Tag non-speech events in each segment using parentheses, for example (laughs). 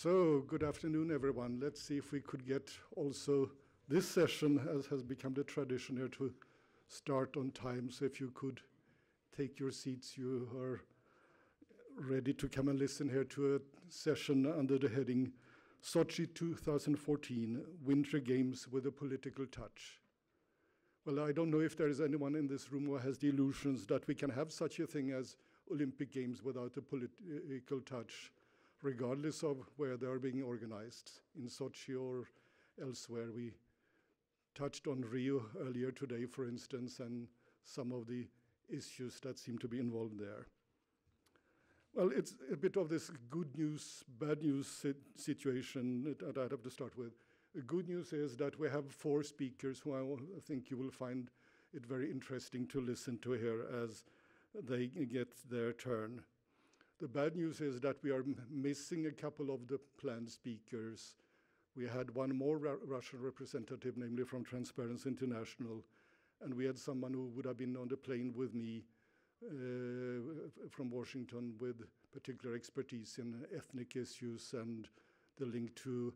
So, good afternoon, everyone. Let's see if we could get also this session, as has become the tradition here, to start on time. So, if you could take your seats, you are ready to come and listen here to a session under the heading Sochi 2014 Winter Games with a Political Touch. Well, I don't know if there is anyone in this room who has the illusions that we can have such a thing as Olympic Games without a political touch regardless of where they are being organized, in Sochi or elsewhere. We touched on Rio earlier today, for instance, and some of the issues that seem to be involved there. Well, it's a bit of this good news, bad news situation that I have to start with. The good news is that we have four speakers who I think you will find it very interesting to listen to here as they get their turn. The bad news is that we are missing a couple of the planned speakers. We had one more Russian representative, namely from Transparency International, and we had someone who would have been on the plane with me uh, from Washington with particular expertise in ethnic issues and the link to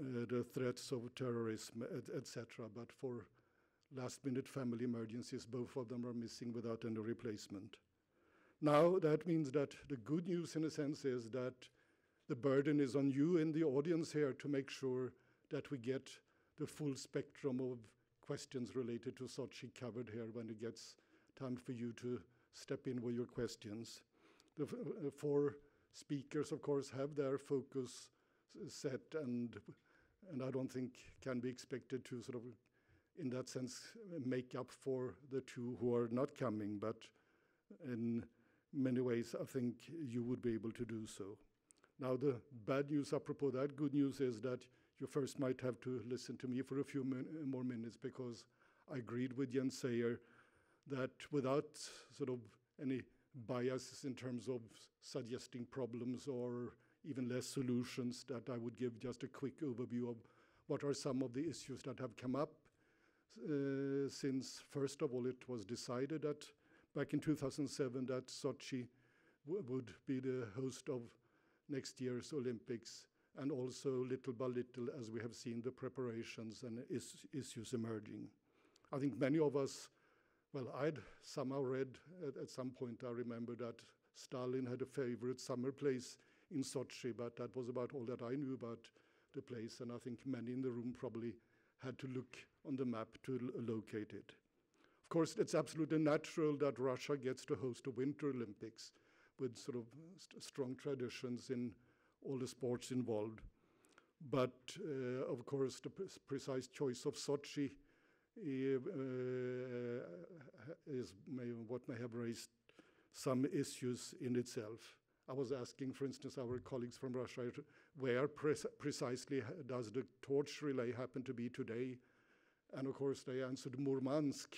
uh, the threats of terrorism, etc. Et but for last minute family emergencies, both of them are missing without any replacement. Now, that means that the good news, in a sense, is that the burden is on you in the audience here to make sure that we get the full spectrum of questions related to Sochi covered here when it gets time for you to step in with your questions. The uh, four speakers, of course, have their focus set and and I don't think can be expected to sort of, in that sense, make up for the two who are not coming. But in many ways, I think you would be able to do so. Now, the bad news apropos that, good news is that you first might have to listen to me for a few min more minutes because I agreed with Jens Sejer that without sort of any biases in terms of suggesting problems or even less solutions, that I would give just a quick overview of what are some of the issues that have come up uh, since, first of all, it was decided that back in 2007 that Sochi would be the host of next year's Olympics, and also little by little, as we have seen the preparations and is issues emerging. I think many of us, well, I'd somehow read at, at some point, I remember that Stalin had a favorite summer place in Sochi, but that was about all that I knew about the place, and I think many in the room probably had to look on the map to locate it. Of course, it's absolutely natural that Russia gets to host the Winter Olympics with sort of st strong traditions in all the sports involved. But uh, of course, the pre precise choice of Sochi uh, is may, what may have raised some issues in itself. I was asking, for instance, our colleagues from Russia, where pre precisely does the torch relay happen to be today? And of course, they answered Murmansk,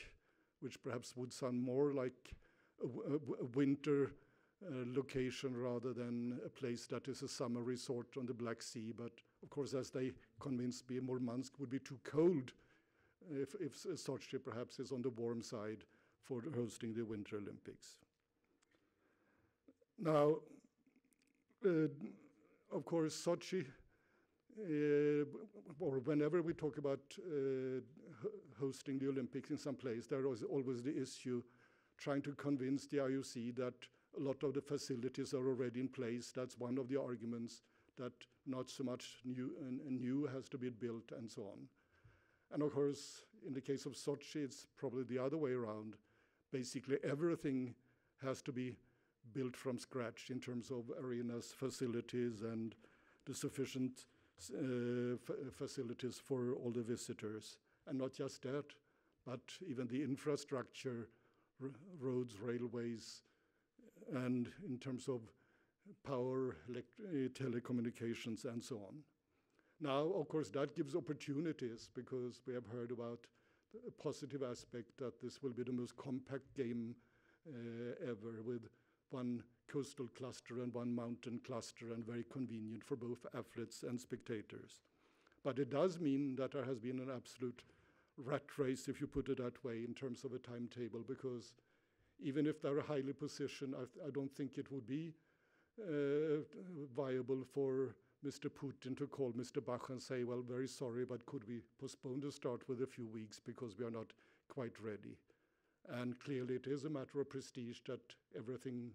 which perhaps would sound more like a, a winter uh, location rather than a place that is a summer resort on the Black Sea. But of course, as they convinced me, Murmansk would be too cold if, if Sochi perhaps is on the warm side for hosting the Winter Olympics. Now, uh, of course, Sochi uh, or whenever we talk about uh, hosting the Olympics in some place, there is always the issue trying to convince the IOC that a lot of the facilities are already in place. That's one of the arguments that not so much new, and new has to be built and so on. And of course, in the case of Sochi, it's probably the other way around. Basically, everything has to be built from scratch in terms of arenas, facilities, and the sufficient uh, facilities for all the visitors. And not just that, but even the infrastructure, roads, railways, and in terms of power, uh, telecommunications, and so on. Now, of course, that gives opportunities because we have heard about the positive aspect that this will be the most compact game uh, ever with one coastal cluster and one mountain cluster and very convenient for both athletes and spectators. But it does mean that there has been an absolute rat race, if you put it that way, in terms of a timetable, because even if they're highly positioned, I, I don't think it would be uh, viable for Mr. Putin to call Mr. Bach and say, well, very sorry, but could we postpone the start with a few weeks because we are not quite ready? And clearly, it is a matter of prestige that everything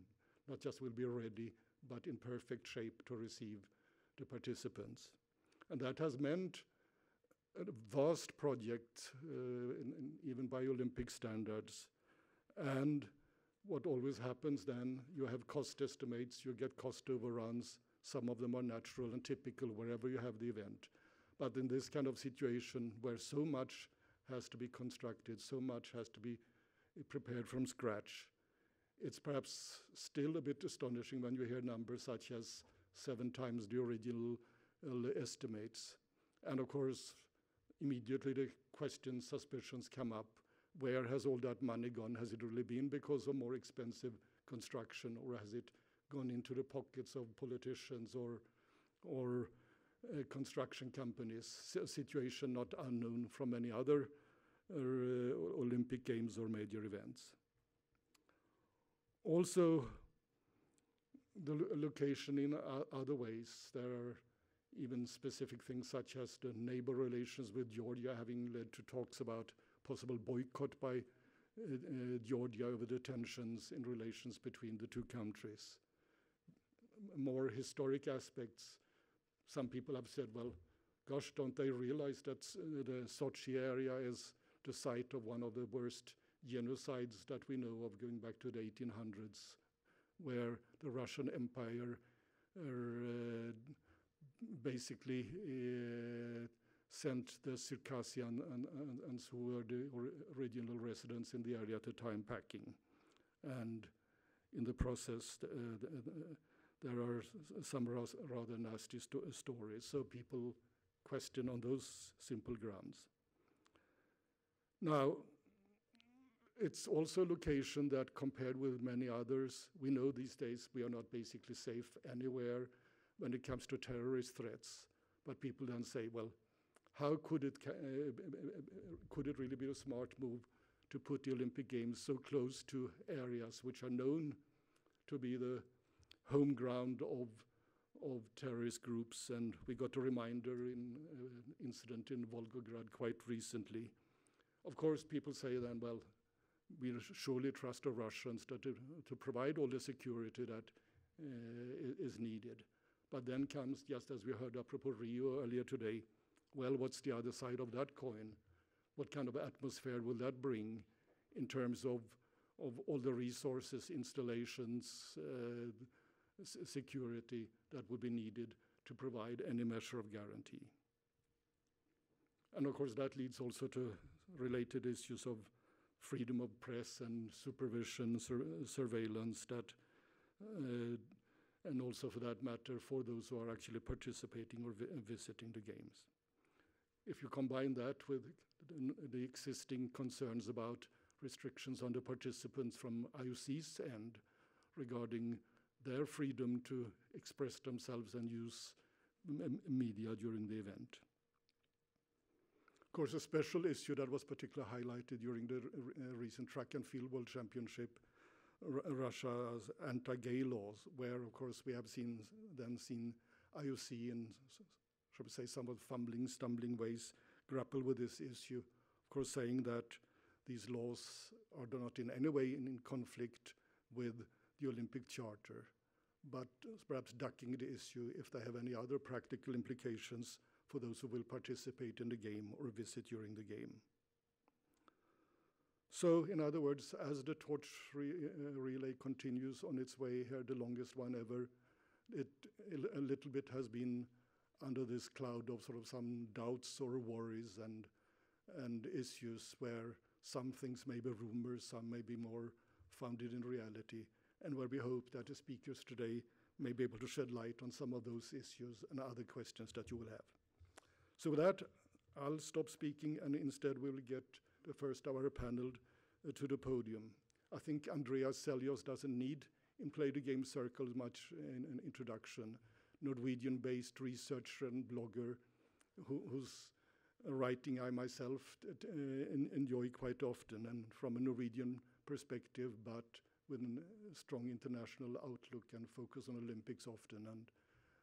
not just will be ready, but in perfect shape to receive the participants. And that has meant a vast project, uh, in, in even by Olympic standards. And what always happens then, you have cost estimates, you get cost overruns. Some of them are natural and typical wherever you have the event. But in this kind of situation where so much has to be constructed, so much has to be prepared from scratch, it's perhaps still a bit astonishing when you hear numbers such as seven times the original uh, estimates. And of course, immediately the questions, suspicions come up. Where has all that money gone? Has it really been because of more expensive construction, or has it gone into the pockets of politicians or, or uh, construction companies? A situation not unknown from many other uh, Olympic Games or major events. Also, the location in other ways. There are even specific things such as the neighbor relations with Georgia having led to talks about possible boycott by uh, uh, Georgia over the tensions in relations between the two countries. More historic aspects. Some people have said, well, gosh, don't they realize that uh, the Sochi area is the site of one of the worst genocides that we know of going back to the 1800s, where the Russian Empire uh, basically uh, sent the Circassian and, and, and who were the original residents in the area at the time packing. And in the process, uh, the, the, there are some rather nasty sto stories. So people question on those simple grounds. Now, it's also a location that compared with many others, we know these days we are not basically safe anywhere when it comes to terrorist threats. But people then say, well, how could it, uh, could it really be a smart move to put the Olympic Games so close to areas which are known to be the home ground of, of terrorist groups? And we got a reminder in an uh, incident in Volgograd quite recently. Of course, people say then, well, we surely trust the Russians to, to provide all the security that uh, is needed. But then comes, just as we heard apropos Rio earlier today, well, what's the other side of that coin? What kind of atmosphere will that bring in terms of, of all the resources, installations, uh, security that would be needed to provide any measure of guarantee? And of course, that leads also to related issues of freedom of press and supervision, sur surveillance that, uh, and also for that matter, for those who are actually participating or vi visiting the games. If you combine that with the, existing concerns about restrictions on the participants from IOC's end regarding their freedom to express themselves and use media during the event. Course, a special issue that was particularly highlighted during the uh, recent track and field world championship, R Russia's anti-gay laws, where of course we have seen then seen IOC in, shall we say, somewhat fumbling, stumbling ways grapple with this issue. Of course, saying that these laws are not in any way in conflict with the Olympic Charter, but perhaps ducking the issue if they have any other practical implications for those who will participate in the game or visit during the game. So, in other words, as the torch re uh, relay continues on its way here, the longest one ever, it a little bit has been under this cloud of sort of some doubts or worries and and issues where some things may be rumors, some may be more founded in reality, and where we hope that the speakers today may be able to shed light on some of those issues and other questions that you will have. So with that, I'll stop speaking and instead we'll get the first of our panel uh, to the podium. I think Andreas Selliaas doesn't need in Play the Game Circle much in an introduction. Norwegian-based researcher and blogger who, whose writing I myself uh, enjoy quite often and from a Norwegian perspective, but with a strong international outlook and focus on Olympics often. And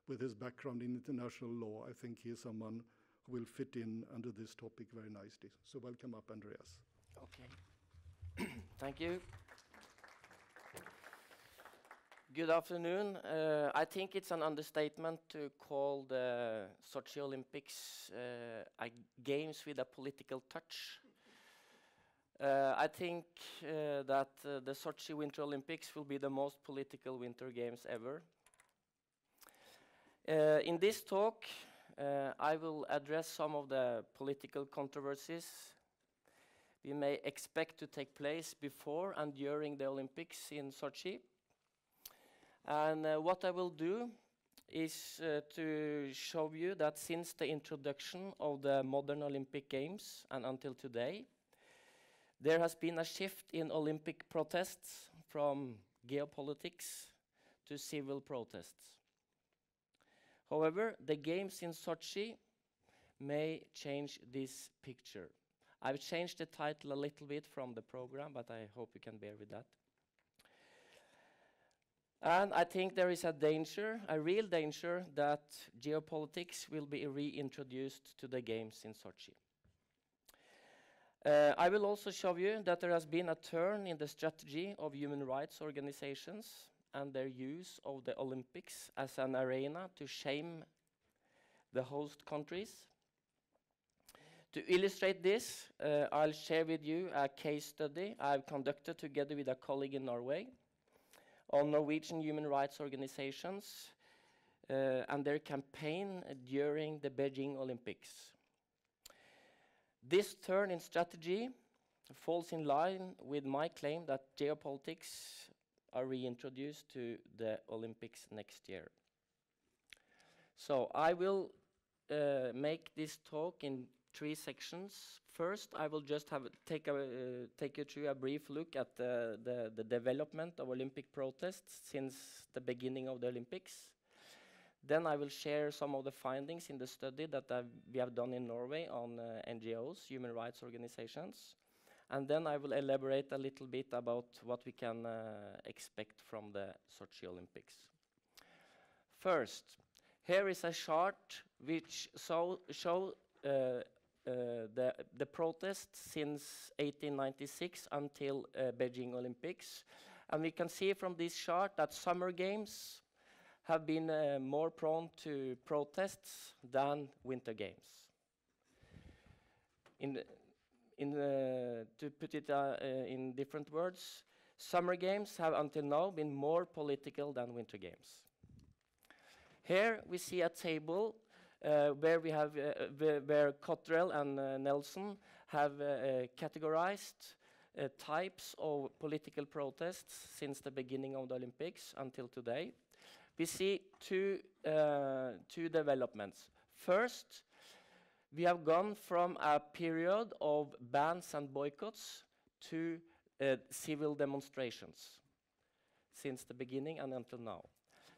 with his background in international law, I think he is someone who will fit in under this topic very nicely. So welcome up, Andreas. Okay. (clears throat) Thank you. Good afternoon. Uh, I think it's an understatement to call the Sochi Olympics uh, games with a political touch. Uh, I think uh, that uh, the Sochi Winter Olympics will be the most political winter games ever. Uh, in this talk, I will address some of the political controversies we may expect to take place before and during the Olympics in Sochi. And uh, what I will do is uh, to show you that since the introduction of the modern Olympic Games and until today, there has been a shift in Olympic protests from geopolitics to civil protests. However, the Games in Sochi may change this picture. I've changed the title a little bit from the program, but I hope you can bear with that. And I think there is a danger, a real danger, that geopolitics will be reintroduced to the Games in Sochi. Uh, I will also show you that there has been a turn in the strategy of human rights organizations and their use of the Olympics as an arena to shame the host countries. To illustrate this, uh, I'll share with you a case study I've conducted together with a colleague in Norway on Norwegian human rights organizations uh, and their campaign during the Beijing Olympics. This turn in strategy falls in line with my claim that geopolitics are reintroduced to the Olympics next year. So I will uh, make this talk in three sections. First, I will just have take, a, uh, take you through a brief look at the, the, the, development of Olympic protests since the beginning of the Olympics. Then I will share some of the findings in the study that I've, we have done in Norway on uh, NGOs, human rights organizations. And then I will elaborate a little bit about what we can uh, expect from the Sochi Olympics. First, here is a chart which shows show, uh, uh, the, the protests since 1896 until uh, Beijing Olympics. And we can see from this chart that summer games have been uh, more prone to protests than winter games. In, in the, to put it uh, uh, in different words, summer games have until now been more political than winter games. Here we see a table uh, where we have uh, where, where Cottrell and uh, Nelson have categorized types of political protests since the beginning of the Olympics until today. We see two, two developments. First, we have gone from a period of bans and boycotts to uh, civil demonstrations since the beginning and until now.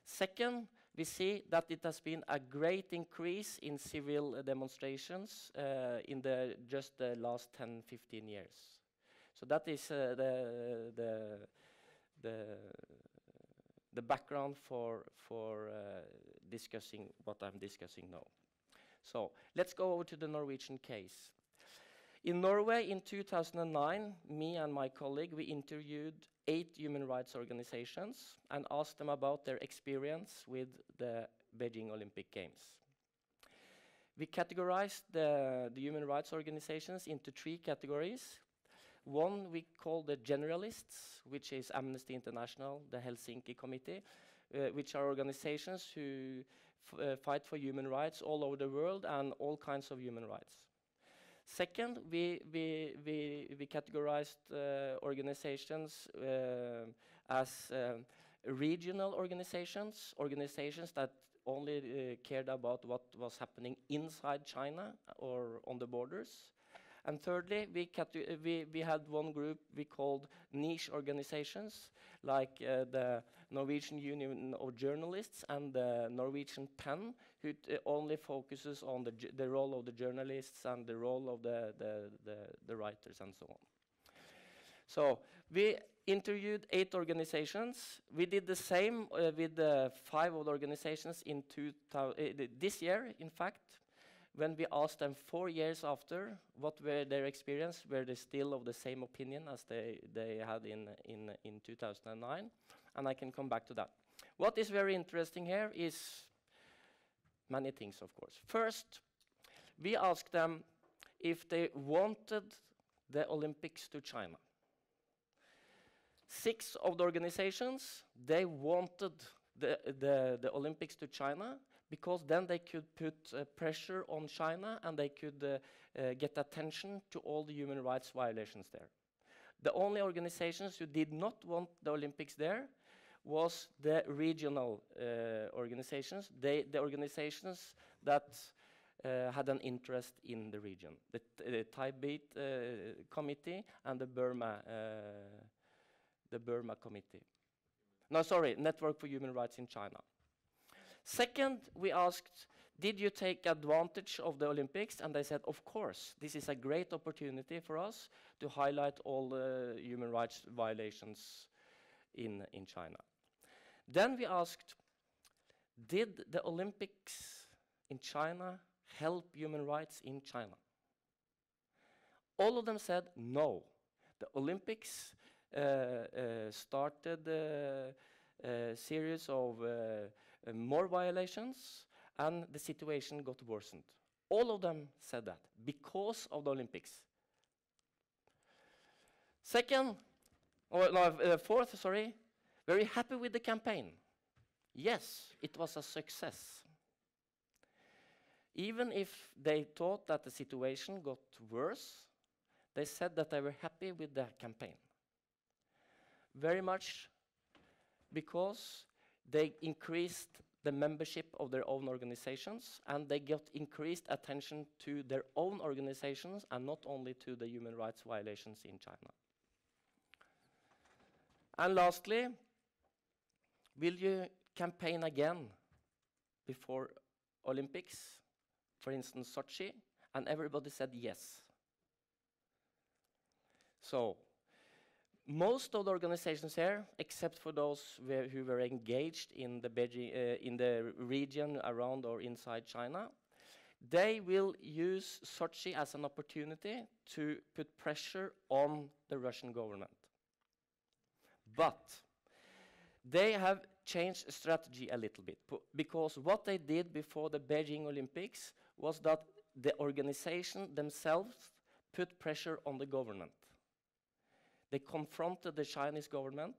Second, we see that it has been a great increase in civil uh, demonstrations uh, in the just the last 10, 15 years. So that is uh, the, the, the, the background for, for uh, discussing what I'm discussing now. So let's go over to the Norwegian case. In Norway in 2009, me and my colleague, we interviewed eight human rights organizations and asked them about their experience with the Beijing Olympic Games. We categorized the, the human rights organizations into three categories. One we call the generalists, which is Amnesty International, the Helsinki Committee, uh, which are organizations who uh, fight for human rights all over the world and all kinds of human rights. Second, we, we, we, we categorized uh, organizations uh, as um, regional organizations, organizations that only uh, cared about what was happening inside China or on the borders. And thirdly, we, we, we had one group we called niche organizations, like uh, the Norwegian Union of Journalists and the Norwegian PEN, who uh, only focuses on the, the role of the journalists and the role of the, the, the, the writers and so on. So we interviewed eight organizations. We did the same uh, with uh, five of the organizations in 2000, uh, this year, in fact, when we asked them four years after what were their experience, were they still of the same opinion as they, they had in, in, in 2009? And I can come back to that. What is very interesting here is many things, of course. First, we asked them if they wanted the Olympics to China. Six of the organizations, they wanted the, the, the Olympics to China because then they could put uh, pressure on China and they could uh, uh, get attention to all the human rights violations there. The only organizations who did not want the Olympics there was the regional uh, organizations, they, the organizations that uh, had an interest in the region, the, the Tibet uh, Committee and the Burma, the Burma Committee. No, sorry, Network for Human Rights in China. Second, we asked, did you take advantage of the Olympics? And they said, of course, this is a great opportunity for us to highlight all the human rights violations in, in China. Then we asked, did the Olympics in China help human rights in China? All of them said no. The Olympics uh, uh, started uh, a series of uh, uh, more violations, and the situation got worsened. All of them said that because of the Olympics. Second, or no, uh, fourth, sorry, very happy with the campaign. Yes, it was a success. Even if they thought that the situation got worse, they said that they were happy with the campaign. Very much because they increased the membership of their own organizations and they got increased attention to their own organizations and not only to the human rights violations in China. And lastly, will you campaign again before Olympics, for instance Sochi? And everybody said yes. So, most of the organizations here, except for those where- who were engaged in the, Beijing, uh, in the region around or inside China, they will use Sochi as an opportunity to put pressure on the Russian government. But they have changed strategy a little bit because what they did before the Beijing Olympics was that the organization themselves put pressure on the government. They confronted the Chinese government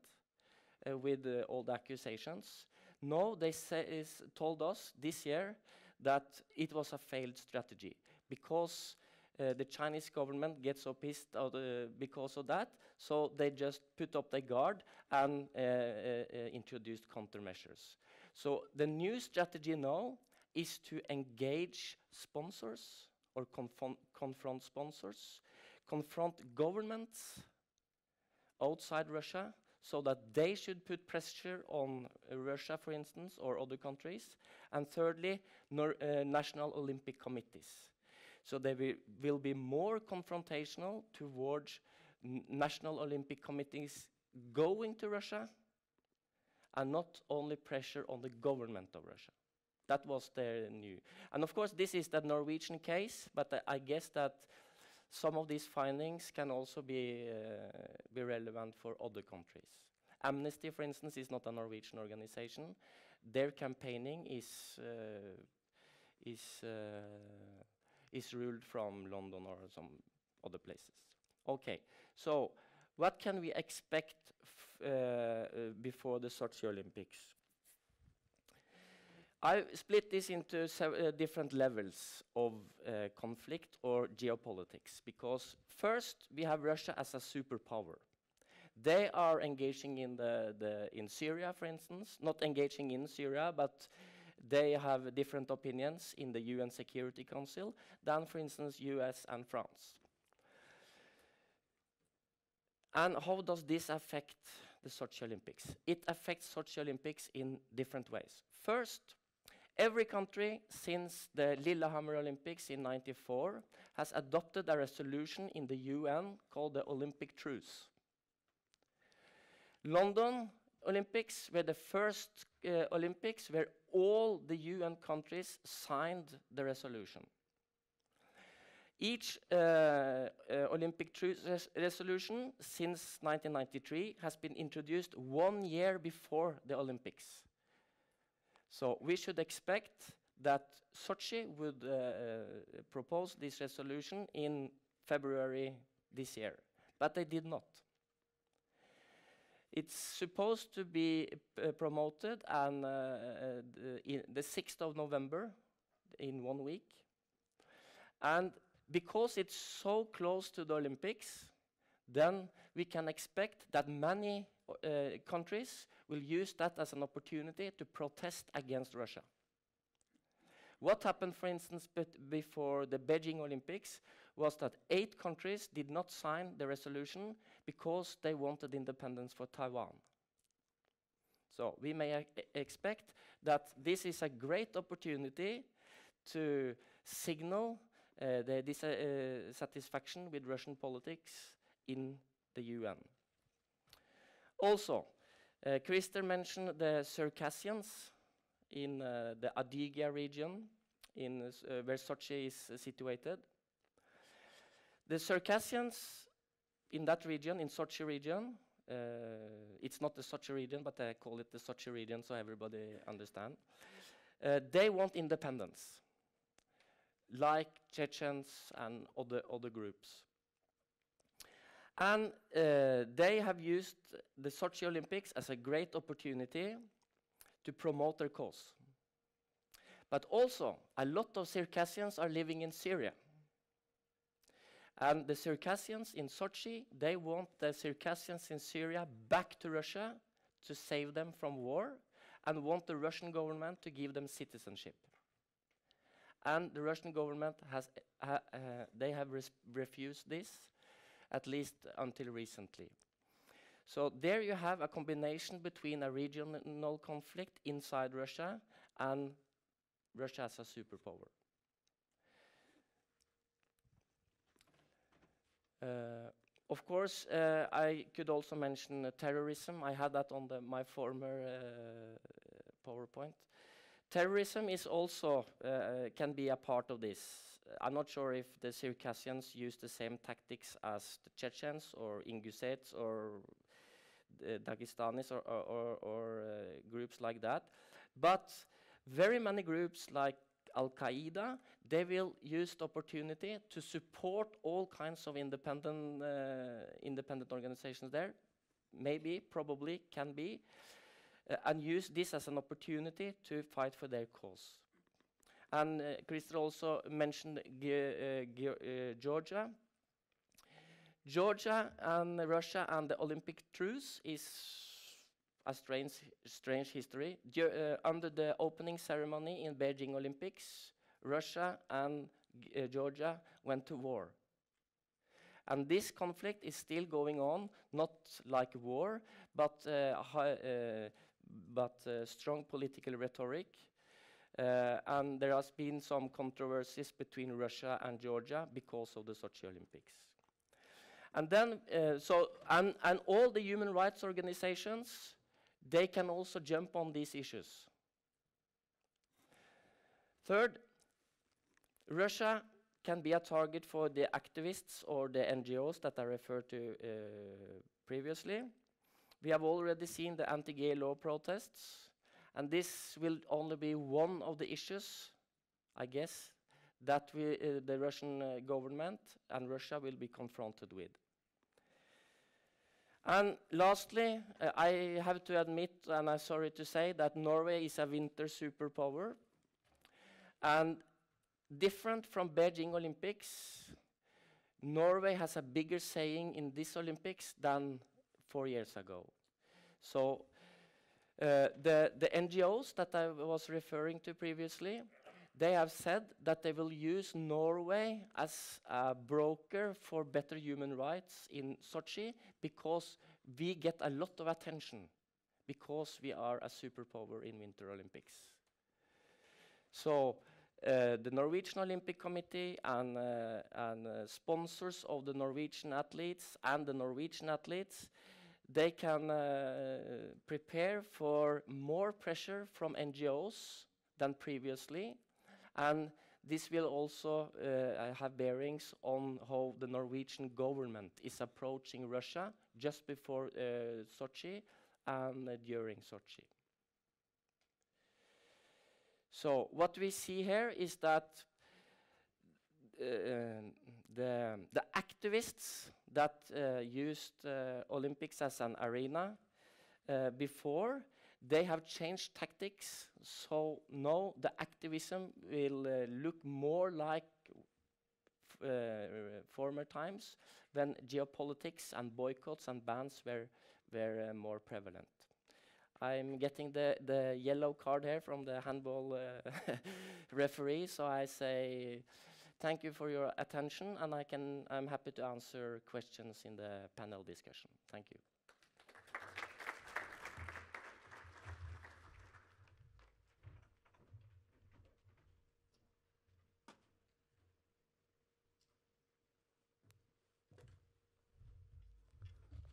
uh, with uh, all the accusations. No, they is told us this year that it was a failed strategy because uh, the Chinese government gets so pissed out, because of that, so they just put up their guard and uh, uh, uh, introduced countermeasures. So the new strategy now is to engage sponsors or confront sponsors, confront governments outside Russia so that they should put pressure on uh, Russia, for instance, or other countries. And thirdly, nor, uh, national Olympic committees. So they wi- will be more confrontational towards national Olympic committees going to Russia and not only pressure on the government of Russia. That was their new. And of course, this is the Norwegian case, but I- I guess that some of these findings can also be, uh, be relevant for other countries. Amnesty, for instance, is not a Norwegian organization. Their campaigning is, uh, is, uh, is ruled from London or some other places. Okay, so what can we expect uh, uh, before the Sochi Olympics? I split this into uh, different levels of uh, conflict or geopolitics because first we have Russia as a superpower. They are engaging in the, the in Syria, for instance, not engaging in Syria, but they have different opinions in the UN Security Council than, for instance, US and France. And how does this affect the Sochi Olympics? It affects Sochi Olympics in different ways. First, every country since the Lillehammer Olympics in 94 has adopted a resolution in the UN called the Olympic Truce. London Olympics were the first uh, Olympics where all the UN countries signed the resolution. Each uh, uh, Olympic truce res resolution since 1993 has been introduced one year before the Olympics. So we should expect that Sochi would uh, uh, propose this resolution in February this year, but they did not. It's supposed to be uh, promoted on uh, the, the 6th of November in one week. And because it's so close to the Olympics, then we can expect that many uh, countries will use that as an opportunity to protest against Russia. What happened, for instance, before the Beijing Olympics was that eight countries did not sign the resolution because they wanted independence for Taiwan. So we may expect that this is a great opportunity to signal uh, the dissatisfaction with Russian politics in the UN. Also, uh, Christer mentioned the Circassians in uh, the Adygia region in, uh, where Sochi is uh, situated. The Circassians in that region, in Sochi region, uh, it's not the Sochi region, but I call it the Sochi region so everybody understand. Uh, they want independence, like Chechens and other, other groups. And uh, they have used the Sochi Olympics as a great opportunity to promote their cause. But also, a lot of Circassians are living in Syria. And the Circassians in Sochi, they want the Circassians in Syria back to Russia to save them from war and want the Russian government to give them citizenship. And the Russian government has, uh, uh, they have refused this, at least until recently. So there you have a combination between a regional conflict inside Russia and Russia as a superpower. Uh, of course, uh, I could also mention uh, terrorism. I had that on the, my former uh, PowerPoint. Terrorism is also uh, can be a part of this. I'm not sure if the Circassians use the same tactics as the Chechens or Ingusets or the Dagestanis or, or, or, or uh, groups like that. But very many groups like Al Qaeda, they will use the opportunity to support all kinds of independent, uh, independent organizations there. Maybe, probably, can be, uh, and use this as an opportunity to fight for their cause. And uh, Christer also mentioned Ge uh, uh, Georgia. Georgia and Russia and the Olympic truce is a strange, strange history. Ge uh, under the opening ceremony in Beijing Olympics, Russia and uh, Georgia went to war. And this conflict is still going on, not like war, but, uh, uh, but strong political rhetoric. Uh, and there has been some controversies between Russia and Georgia because of the Sochi Olympics. And then, so, and, and all the human rights organizations they can also jump on these issues. Third, Russia can be a target for the activists or the NGOs that I referred to uh, previously. We have already seen the anti-gay law protests, and this will only be one of the issues, I guess, that we, uh, the Russian uh, government and Russia will be confronted with. And lastly, uh, I have to admit, and I'm sorry to say, that Norway is a winter superpower. And different from Beijing Olympics, Norway has a bigger saying in this Olympics than four years ago. So the, the NGOs that I was referring to previously, they have said that they will use Norway as a broker for better human rights in Sochi because we get a lot of attention because we are a superpower in Winter Olympics. So uh, the Norwegian Olympic Committee and, uh, and uh, sponsors of the Norwegian athletes and the Norwegian athletes, they can uh, prepare for more pressure from NGOs than previously, and this will also uh, have bearings on how the Norwegian government is approaching Russia just before uh, Sochi and uh, during Sochi. So what we see here is that uh, the, the activists that uh, used uh, Olympics as an arena uh, before, they have changed tactics. So now the activism will uh, look more like uh, former times when geopolitics and boycotts and bans were, were uh, more prevalent. I'm getting the, the yellow card here from the handball (laughs) referee, so I say Thank you for your attention, and I can, I'm happy to answer questions in the panel discussion. Thank you.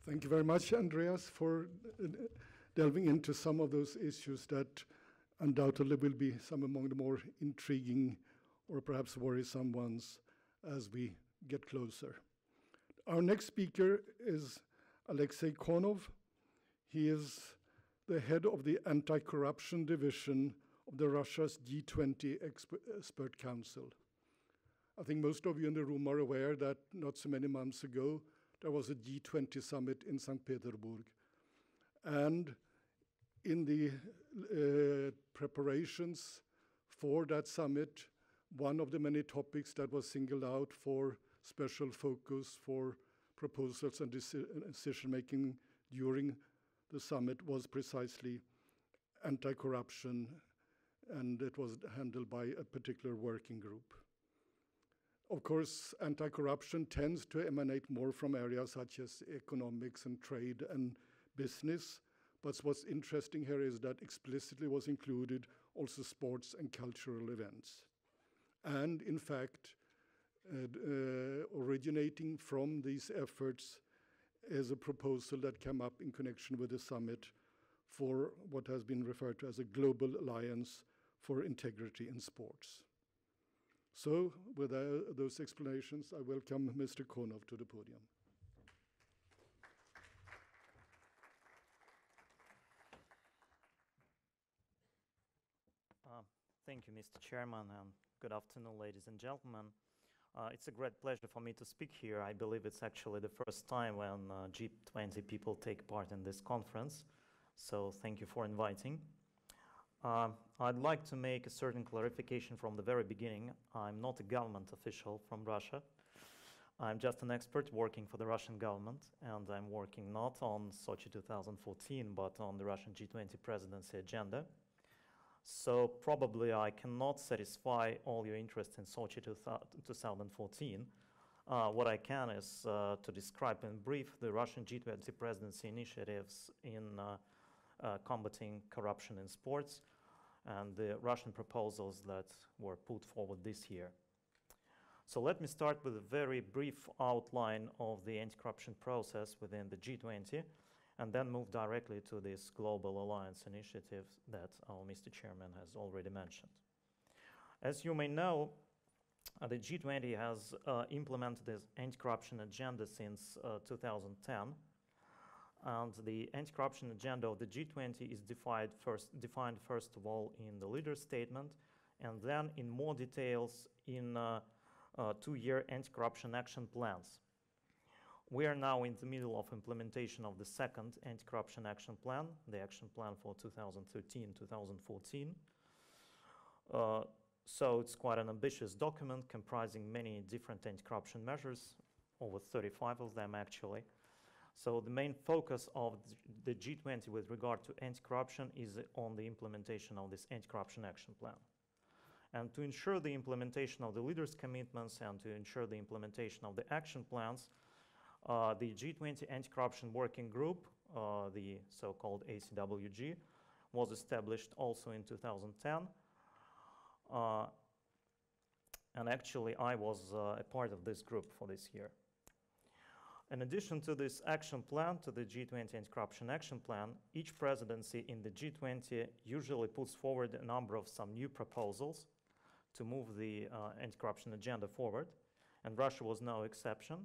Thank you very much, Andreas, for uh, delving into some of those issues that undoubtedly will be some among the more intriguing or perhaps worrisome ones as we get closer. Our next speaker is Alexey Konov. He is the head of the anti-corruption division of the Russia's G20 Expert Council. I think most of you in the room are aware that not so many months ago, there was a G20 summit in St. Petersburg. And in the uh, preparations for that summit, one of the many topics that was singled out for special focus for proposals and deci uh, decision making during the summit was precisely anti corruption, and it was handled by a particular working group. Of course, anti corruption tends to emanate more from areas such as economics and trade and business. But what's interesting here is that explicitly was included also sports and cultural events and in fact, uh, uh, originating from these efforts is a proposal that came up in connection with the summit for what has been referred to as a global alliance for integrity in sports. So, with uh, those explanations, I welcome Mr. Konov to the podium. Uh, thank you, Mr. Chairman, and Good afternoon, ladies and gentlemen. Uh, it's a great pleasure for me to speak here. I believe it's actually the first time when uh, G20 people take part in this conference. So thank you for inviting. Uh, I'd like to make a certain clarification from the very beginning. I'm not a government official from Russia. I'm just an expert working for the Russian government, and I'm working not on Sochi 2014, but on the Russian G20 presidency agenda. So probably I cannot satisfy all your interest in Sochi 2014. Uh, what I can is uh, to describe in brief the Russian G20 presidency initiatives in uh, uh, combating corruption in sports and the Russian proposals that were put forward this year. So let me start with a very brief outline of the anti-corruption process within the G20 and then move directly to this global alliance initiative that our Mr. Chairman has already mentioned. As you may know, uh, the G20 has uh, implemented this anti-corruption agenda since uh, 2010, and the anti-corruption agenda of the G20 is defined first, defined first of all in the leader statement, and then in more details in uh, uh, two-year anti-corruption action plans. We are now in the middle of implementation of the second anti-corruption action plan, the action plan for 2013-2014. Uh, so it's quite an ambitious document comprising many different anti-corruption measures, over 35 of them actually. So the main focus of the G20 with regard to anti-corruption is on the implementation of this anti-corruption action plan. And to ensure the implementation of the leaders' commitments and to ensure the implementation of the action plans, uh, the G20 Anti-Corruption Working Group, uh, the so-called ACWG, was established also in 2010. Uh, and actually, I was uh, a part of this group for this year. In addition to this action plan, to the G20 anti-corruption action plan, each presidency in the G20 usually puts forward a number of some new proposals to move the uh, anti-corruption agenda forward, and Russia was no exception.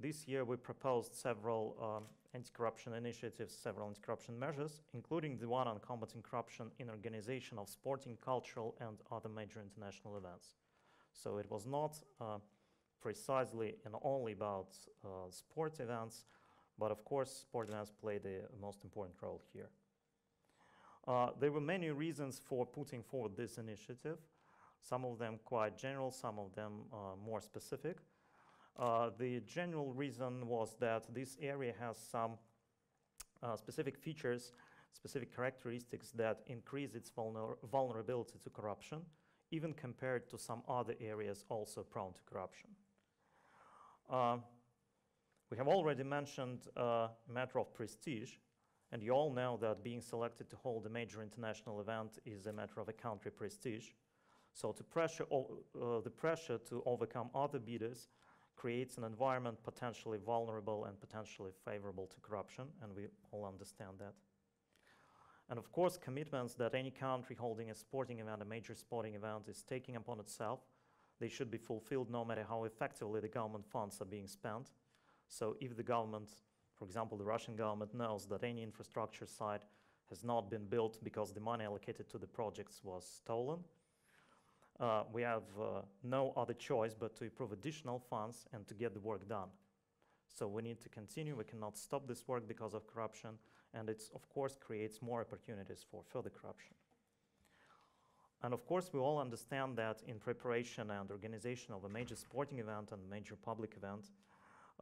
This year we proposed several um, anti-corruption initiatives, several anti-corruption measures, including the one on combating corruption in organization of sporting, cultural, and other major international events. So it was not uh, precisely and only about uh, events, but of course sport events play the most important role here. Uh, there were many reasons for putting forward this initiative, some of them quite general, some of them uh, more specific. Uh, the general reason was that this area has some uh, specific features, specific characteristics that increase its vulner vulnerability to corruption, even compared to some other areas also prone to corruption. Uh, we have already mentioned uh, a matter of prestige, and you all know that being selected to hold a major international event is a matter of a country prestige. So to pressure uh, the pressure to overcome other bidders creates an environment potentially vulnerable and potentially favorable to corruption, and we all understand that. And of course, commitments that any country holding a sporting event, a major sporting event, is taking upon itself, they should be fulfilled no matter how effectively the government funds are being spent. So if the government, for example, the Russian government knows that any infrastructure site has not been built because the money allocated to the projects was stolen, uh, we have uh, no other choice but to approve additional funds and to get the work done. So we need to continue. We cannot stop this work because of corruption, and it, of course, creates more opportunities for further corruption. And of course, we all understand that in preparation and organization of a major sporting event and major public event,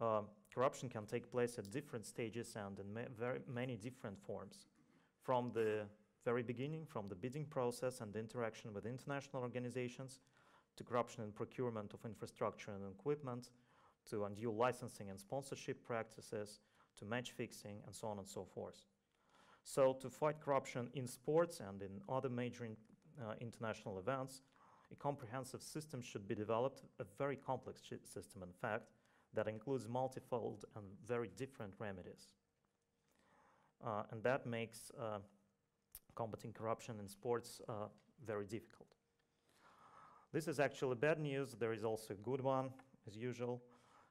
uh, corruption can take place at different stages and in ma very many different forms, from the very beginning, from the bidding process and the interaction with international organizations, to corruption in procurement of infrastructure and equipment, to undue licensing and sponsorship practices, to match fixing, and so on and so forth. So to fight corruption in sports and in other major in, uh, international events, a comprehensive system should be developed, a very complex system in fact, that includes multifold and very different remedies. Uh, and that makes uh, combating corruption in sports uh, very difficult. This is actually bad news. There is also a good one, as usual,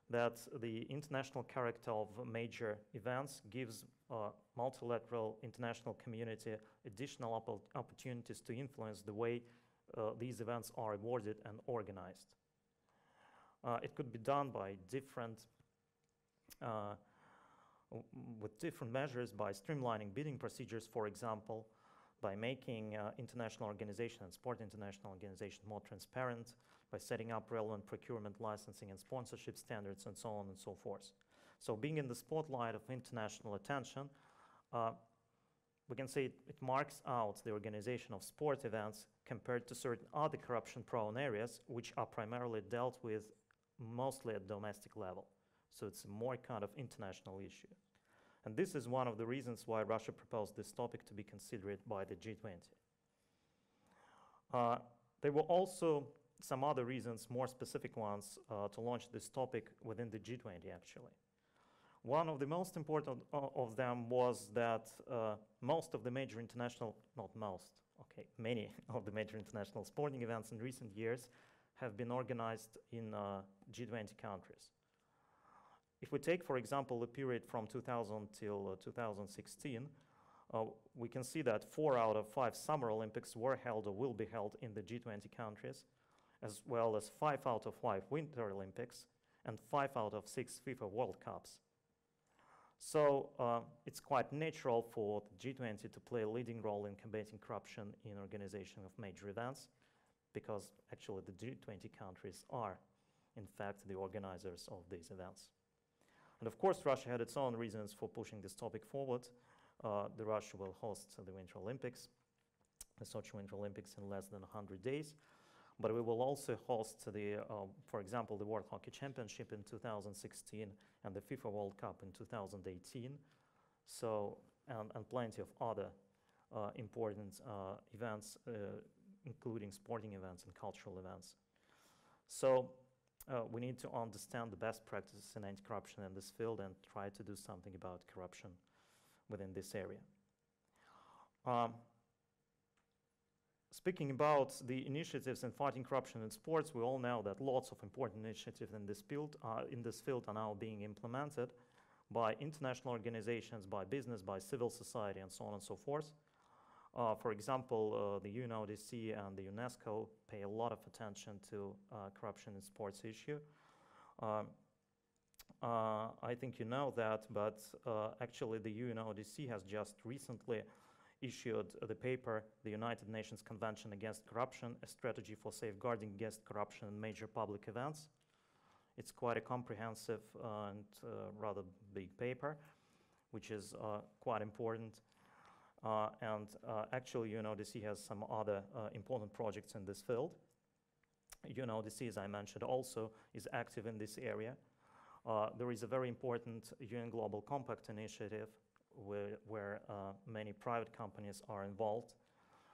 that the international character of major events gives uh, multilateral international community additional opp opportunities to influence the way uh, these events are awarded and organized. Uh, it could be done by different uh, with different measures by streamlining bidding procedures, for example, by making uh, international organization and sport international organization more transparent, by setting up relevant procurement, licensing, and sponsorship standards, and so on and so forth. So being in the spotlight of international attention, uh, we can say it, it, marks out the organization of sport events compared to certain other corruption-prone areas, which are primarily dealt with mostly at domestic level. So it's more kind of international issue. And this is one of the reasons why Russia proposed this topic to be considered by the G20. Uh, there were also some other reasons, more specific ones, uh, to launch this topic within the G20 actually. One of the most important of them was that uh, most of the major international, not most, okay, many (laughs) of the major international sporting events in recent years have been organized in uh, G20 countries. If we take, for example, the period from 2000 till uh, 2016, uh, we can see that four out of five Summer Olympics were held or will be held in the G20 countries, as well as five out of five Winter Olympics and five out of six FIFA World Cups. So uh, it's quite natural for the G20 to play a leading role in combating corruption in organization of major events, because actually the G20 countries are, in fact, the organizers of these events. And of course, Russia had its own reasons for pushing this topic forward. Uh, the Russia will host the Winter Olympics, the Sochi Winter Olympics in less than 100 days. But we will also host the, uh, for example, the World Hockey Championship in 2016 and the FIFA World Cup in 2018. So, and, and plenty of other uh, important uh, events, uh, including sporting events and cultural events. So uh, we need to understand the best practices in anti-corruption in this field and try to do something about corruption within this area. Um, speaking about the initiatives in fighting corruption in sports, we all know that lots of important initiatives in this field, uh, in this field are now being implemented by international organizations, by business, by civil society, and so on and so forth. Uh, for example, uh, the UNODC and the UNESCO pay a lot of attention to uh, corruption in sports issue. Um, uh, I think you know that, but uh, actually the UNODC has just recently issued the paper, the United Nations Convention Against Corruption, a strategy for safeguarding against corruption in major public events. It's quite a comprehensive uh, and rather big paper, which is quite important. Uh, and uh, actually, UNODC has some other uh, important projects in this field. UNODC, as I mentioned, also is active in this area. There is a very important UN Global Compact initiative where, where many private companies are involved.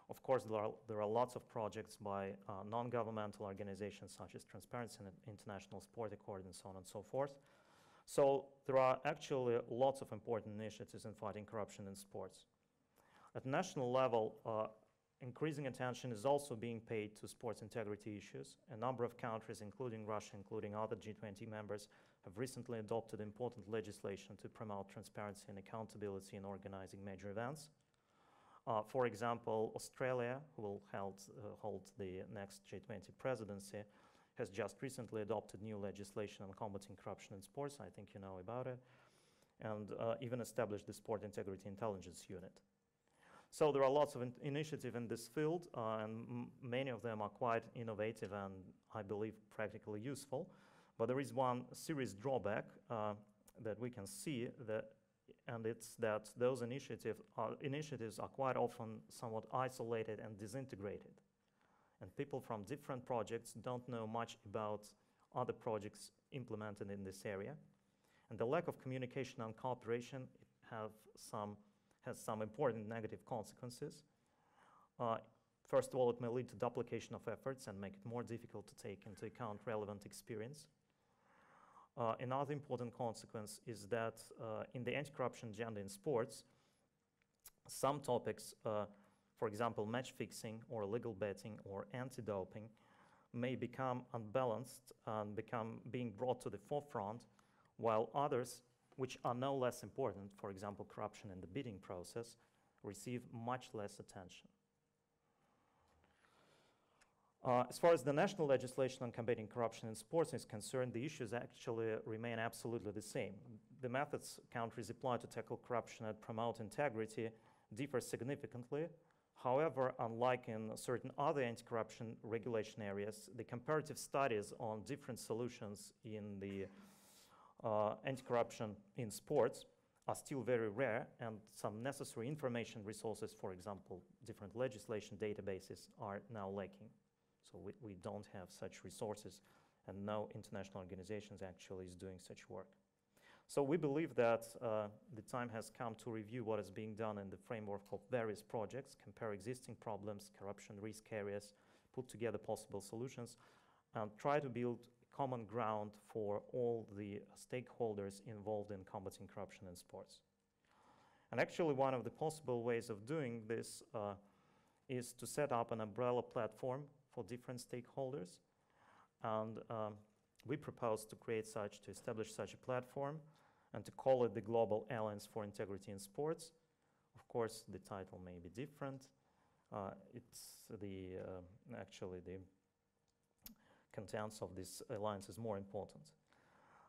Of course, there are, there are lots of projects by uh, non-governmental organizations such as Transparency International SportAccord and so on and so forth. So there are actually lots of important initiatives in fighting corruption in sports. At national level, uh, increasing attention is also being paid to sports integrity issues. A number of countries, including Russia, including other G20 members, have recently adopted important legislation to promote transparency and accountability in organizing major events. Uh, for example, Australia, who will held, uh, hold the next G20 presidency, has just recently adopted new legislation on combating corruption in sports. I think you know about it. And uh, even established the Sport Integrity Intelligence Unit. So there are lots of in initiatives in this field, uh, and many of them are quite innovative and I believe practically useful. But there is one serious drawback uh, that we can see, that, and it's that those initiative are, initiatives are quite often somewhat isolated and disintegrated. And people from different projects don't know much about other projects implemented in this area. And the lack of communication and cooperation have some has some important negative consequences. Uh, first of all, it may lead to duplication of efforts and make it more difficult to take into account relevant experience. Uh, another important consequence is that uh, in the anti-corruption agenda in sports, some topics, uh, for example, match fixing or illegal betting or anti-doping, may become unbalanced and become being brought to the forefront, while others which are no less important, for example, corruption in the bidding process, receive much less attention. Uh, as far as the national legislation on combating corruption in sports is concerned, the issues actually remain absolutely the same. The methods countries apply to tackle corruption and promote integrity differ significantly. However, unlike in certain other anti-corruption regulation areas, the comparative studies on different solutions in the anti-corruption in sports are still very rare and some necessary information resources, for example, different legislation databases are now lacking. So we, we don't have such resources and no international organizations actually is doing such work. So we believe that uh, the time has come to review what is being done in the framework of various projects, compare existing problems, corruption risk areas, put together possible solutions, and try to build common ground for all the stakeholders involved in combating corruption in sports. And actually, one of the possible ways of doing this uh, is to set up an umbrella platform for different stakeholders. And um, we propose to create such, to establish such a platform and to call it the Global Alliance for Integrity in Sports. Of course, the title may be different. Uh, it's the, uh, actually the contents of this alliance is more important.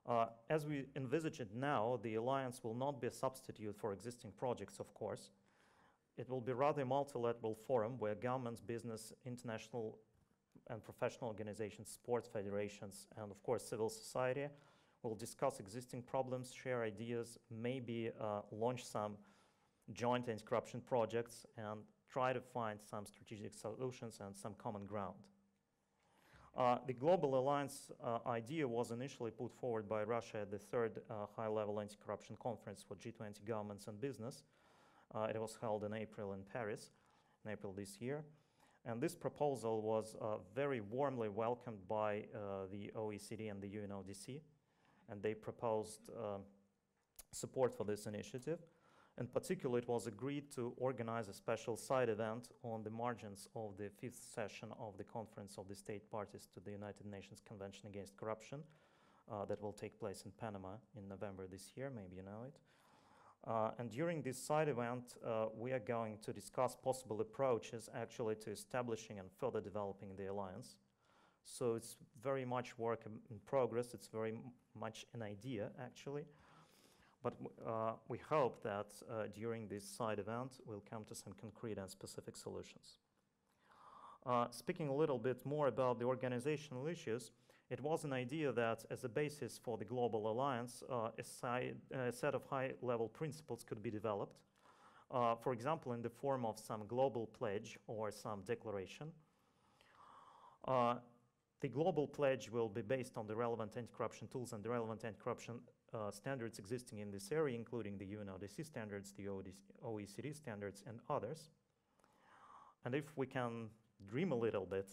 Uh, as we envisage it now, the alliance will not be a substitute for existing projects, of course. It will be rather a multilateral forum where governments, business, international and professional organizations, sports federations, and of course civil society will discuss existing problems, share ideas, maybe uh, launch some joint anti-corruption projects, and try to find some strategic solutions and some common ground. Uh, the Global Alliance uh, idea was initially put forward by Russia at the third uh, high-level anti-corruption conference for G20 governments and business. It was held in April in Paris, in April this year. And this proposal was very warmly welcomed by the OECD and the UNODC, and they proposed um, support for this initiative. In particular, it was agreed to organize a special side event on the margins of the fifth session of the Conference of the State Parties to the United Nations Convention Against Corruption uh, that will take place in Panama in November this year, maybe you know it. Uh, and during this side event, uh, we are going to discuss possible approaches actually to establishing and further developing the alliance. So it's very much work in progress. It's very much an idea, actually. But uh, we hope that uh, during this side event, we'll come to some concrete and specific solutions. Uh, speaking a little bit more about the organizational issues, it was an idea that as a basis for the global alliance, uh, a, side, a, set of high-level principles could be developed. Uh, for example, in the form of some global pledge or some declaration. Uh, the global pledge will be based on the relevant anti-corruption tools and the relevant anti-corruption uh, standards existing in this area, including the UNODC standards, the OECD standards, and others. And if we can dream a little bit,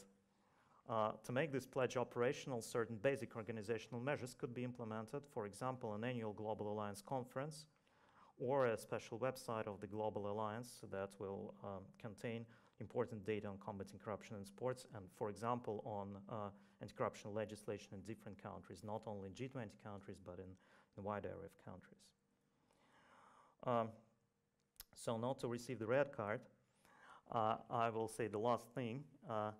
uh, to make this pledge operational, certain basic organizational measures could be implemented, for example, an annual Global Alliance conference or a special website of the Global Alliance that will um, contain important data on combating corruption in sports and, for example, on uh, anti-corruption legislation in different countries, not only in G20 countries, but in a wide area of countries. Um, so not to receive the red card, uh, I will say the last thing. Uh,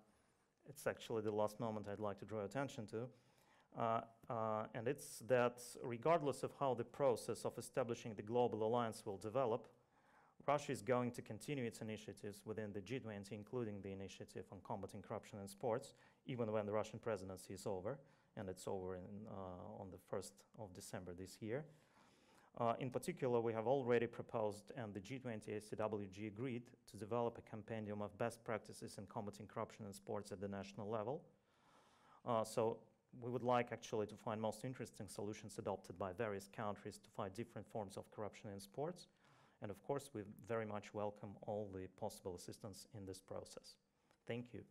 it's actually the last moment I'd like to draw attention to. Uh, uh, and it's that regardless of how the process of establishing the global alliance will develop, Russia is going to continue its initiatives within the G20, including the initiative on combating corruption in sports, even when the Russian presidency is over, and it's over in, uh, on the 1st of December this year. Uh, in particular, we have already proposed and the G20 ACWG agreed to develop a compendium of best practices in combating corruption in sports at the national level. Uh, so we would like actually to find most interesting solutions adopted by various countries to fight different forms of corruption in sports. And of course, we very much welcome all the possible assistance in this process. Thank you.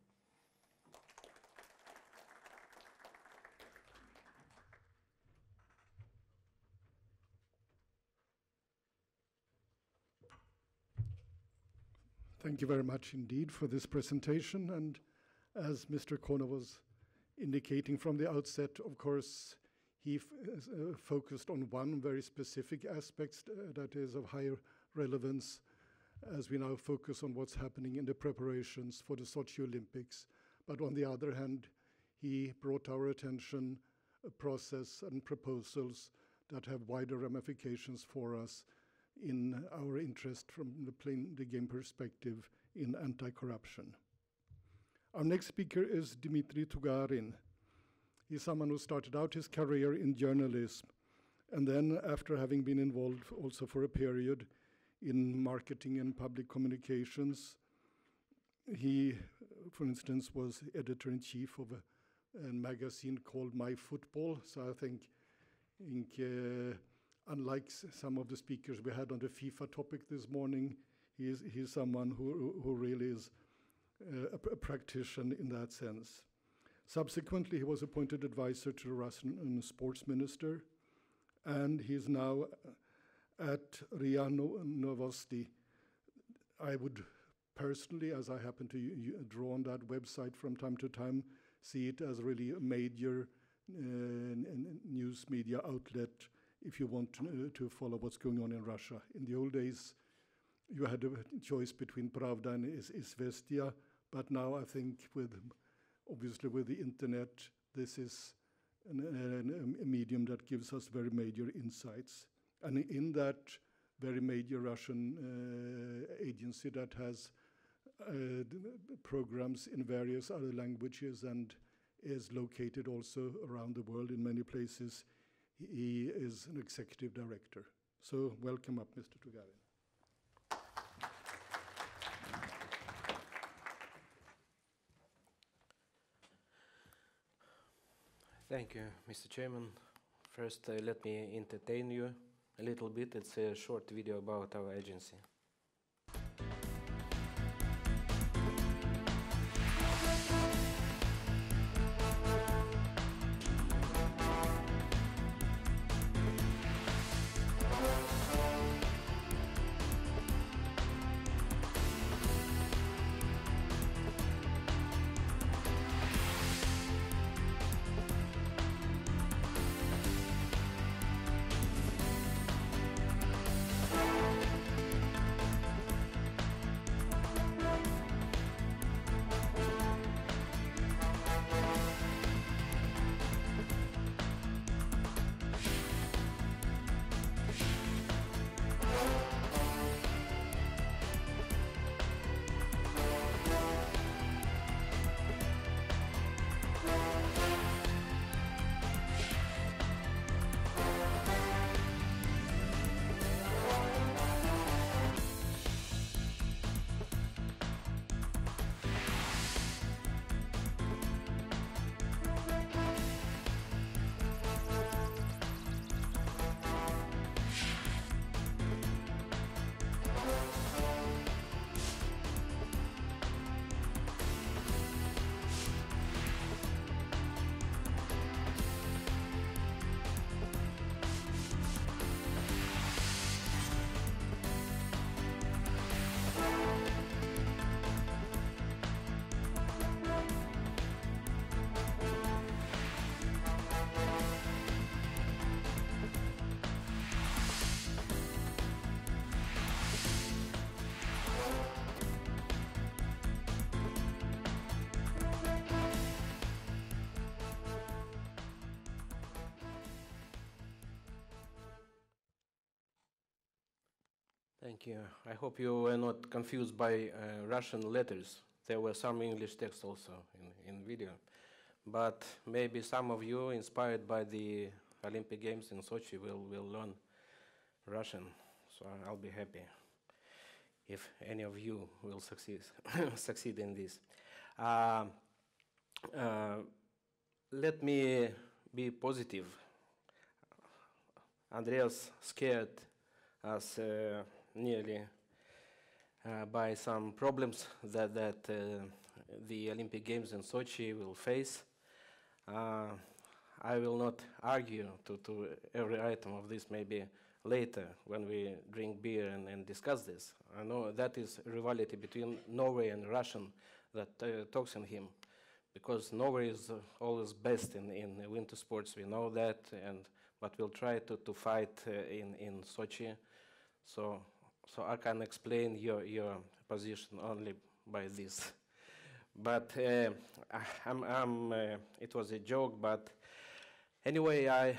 Thank you very much indeed for this presentation. And as Mr. Konov was indicating from the outset, of course, he uh, focused on one very specific aspect uh, that is of higher relevance as we now focus on what's happening in the preparations for the Sochi Olympics. But on the other hand, he brought our attention a process and proposals that have wider ramifications for us in our interest from the, Play, the game perspective in anti-corruption. Our next speaker is Dmitry Tugarin. He's someone who started out his career in journalism and then after having been involved also for a period in marketing and public communications, he, for instance, was editor-in-chief of a, a, magazine called My Football. So I think, think uh, unlike some of the speakers we had on the FIFA topic this morning, he is, he's someone who, who really is uh, a, a, practitioner in that sense. Subsequently, he was appointed advisor to the Russian sports minister, and he is now at RIA Novosti. I would personally, as I happen to draw on that website from time to time, see it as really a major uh, news media outlet if you want to, uh, to follow what's going on in Russia. In the old days, you had a choice between Pravda and Is Izvestia, but now I think with, obviously with the internet, this is an, an, a medium that gives us very major insights. And in that very major Russian uh, agency that has uh, programs in various other languages and is located also around the world in many places, he is an executive director. So welcome up, Mr. Tugarin. Thank you, Mr. Chairman. First, uh, let me entertain you a little bit. It's a short video about our agency. Thank you. I hope you were not confused by uh, Russian letters. There were some English text also in, in video. But maybe some of you, inspired by the Olympic Games in Sochi, will, will learn Russian. So I'll be happy if any of you will succeed, (coughs) succeed in this. Uh, uh, let me be positive. Andreas scared us uh, nearly uh, by some problems that, that uh, the Olympic Games in Sochi will face. Uh, I will not argue to, to every item of this maybe later when we drink beer and, and discuss this. I know that is rivalry between Norway and Russian that uh, talks in him because Norway is always best in, in winter sports. We know that, and but we'll try to, to fight uh, in, in Sochi. So, so I can explain your, your position only by this. But uh, I'm, I'm, uh, it was a joke, but anyway, I,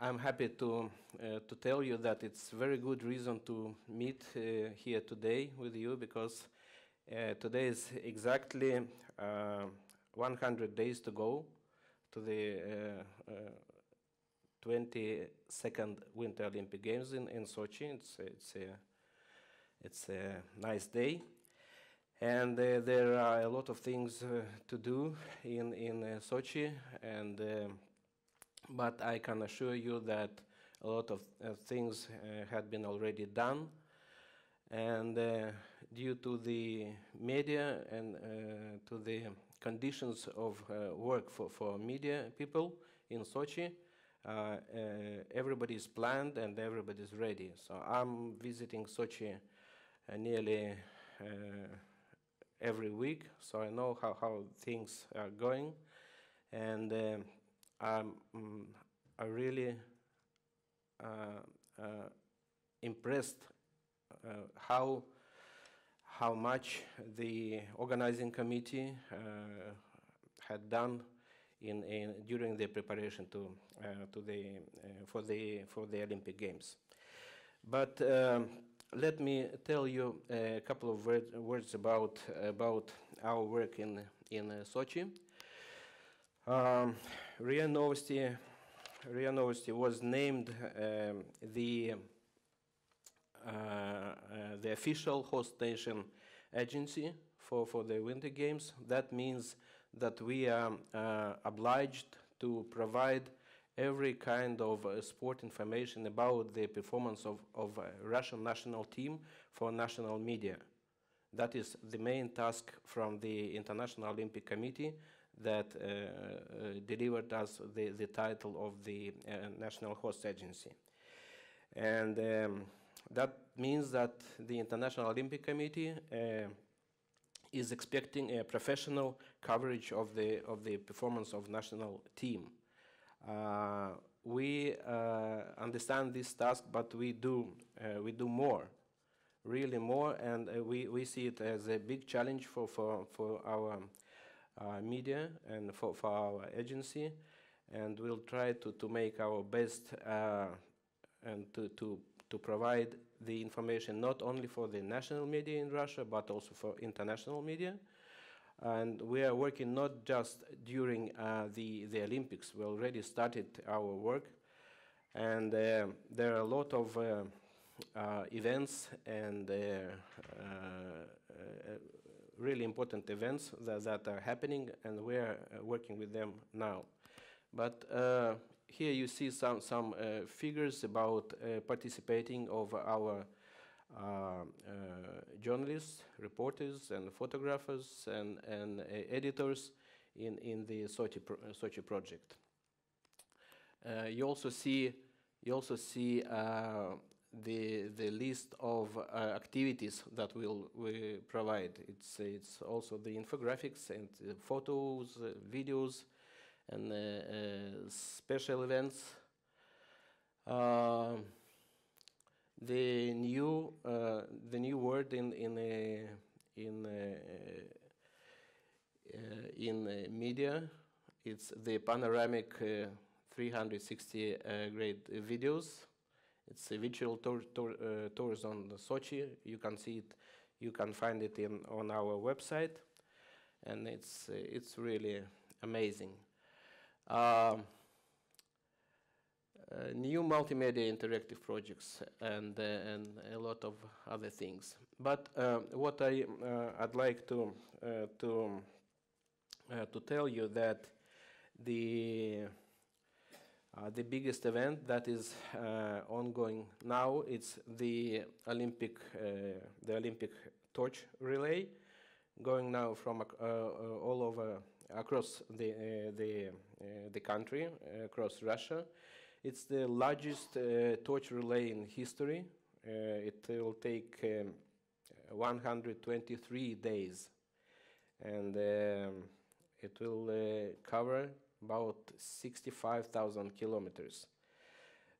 I'm happy to, uh, to tell you that it's very good reason to meet uh, here today with you because uh, today is exactly uh, 100 days to go to the uh, uh, 22nd Winter Olympic Games in, in Sochi. It's, it's, a, it's a nice day. And uh, there are a lot of things uh, to do in, in uh, Sochi, and, but I can assure you that a lot of things had been already done. And due to the media and to the conditions of uh, work for, for media people in Sochi, uh, uh, everybody is planned and everybody is ready. So I'm visiting Sochi nearly uh, every week, so I know how, how things are going. And um I'm, mm, I really uh, uh, impressed uh, how how much the organizing committee uh, had done in, in during the preparation to uh, to the uh, for the for the Olympic Games. But um, let me tell you a couple of word, words about about our work in in uh, Sochi. Um, RIA Novosti, RIA Novosti was named um, the uh, uh, the official host nation agency for, for the Winter Games. That means that we are uh, obliged to provide every kind of uh, sport information about the performance of, of Russian national team for national media. That is the main task from the International Olympic Committee that uh, uh, delivered us the, the title of the uh, National Host Agency. And um, that means that the International Olympic Committee uh, is expecting a professional coverage of the, of the performance of national team. Uh, we uh, understand this task, but we do, uh, we do more, really more, and we, we see it as a big challenge for, for, for our media and for, for our agency, and we'll try to, to make our best and to, to, to provide the information not only for the national media in Russia, but also for international media. And we are working not just during uh, the, the Olympics, we already started our work, and uh, there are a lot of uh, events and really important events that, that are happening, and we are working with them now. But here you see some, some uh, figures about uh, participating of our journalists, reporters, and photographers, and, and uh, editors in, in the Sochi, pro- uh, Sochi project. Uh, you also see, you also see uh, the, the list of uh, activities that we'll, we provide. It's, it's also the infographics and uh, photos, uh, videos, and uh, uh, special events. The new uh, the new word in in uh, in uh, uh, in uh, media it's the panoramic uh, 360 uh, grade videos It's a virtual tour, tour, tours on Sochi. You can see it, you can find it in on our website, and it's it's really amazing. Um, uh, new multimedia interactive projects and uh, and a lot of other things. But uh, what I uh, I'd like to uh, to uh, to tell you that the the biggest event that is ongoing now it's the Olympic the Olympic torch relay going now from all over across the the the country across Russia. It's the largest uh, torch relay in history. Uh, it will take um, 123 days, and um, it will uh, cover about 65,000 kilometers.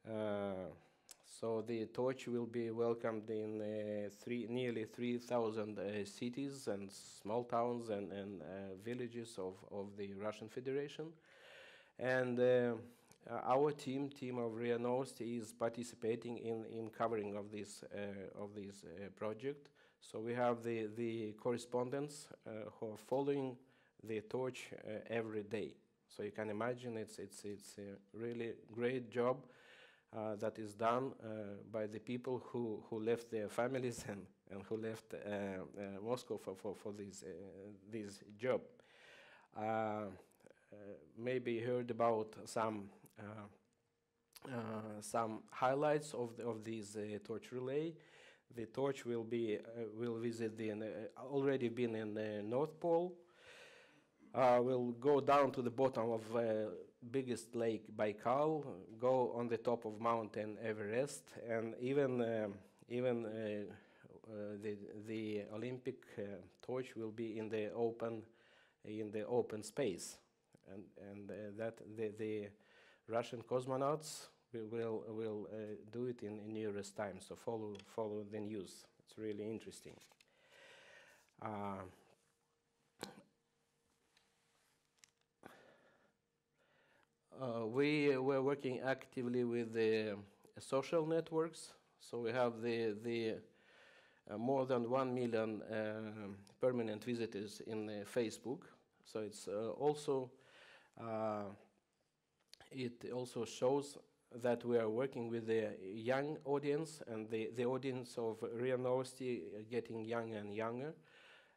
Uh, so the torch will be welcomed in uh, three, nearly 3,000 uh, cities and small towns and, and villages of, of the Russian Federation. And uh, our team, team of RIA Novosti, is participating in, in covering of this, uh, of this uh, project. So we have the, the correspondents uh, who are following the torch uh, every day. So you can imagine it's, it's, it's a really great job uh, that is done uh, by the people who, who left their families (laughs) and, and who left uh, uh, Moscow for, for, for this, uh, this job. Uh, uh, maybe heard about some uh, uh, some highlights of, the, of this uh, torch relay. The torch will be uh, will visit the uh, already been in the North Pole. Uh, will go down to the bottom of uh, biggest lake Baikal, go on the top of Mountain Everest, and even even uh, uh, the the Olympic uh, torch will be in the open in the open space, and and uh, that the the Russian cosmonauts will will, will uh, do it in, in nearest time. So follow follow the news. It's really interesting. Uh, Uh, we were working actively with the social networks. So we have the the uh, more than one million um permanent visitors in uh, Facebook. So it's uh, also uh, it also shows that we are working with the young audience and the, the audience of RIA Novosti uh, getting younger and younger,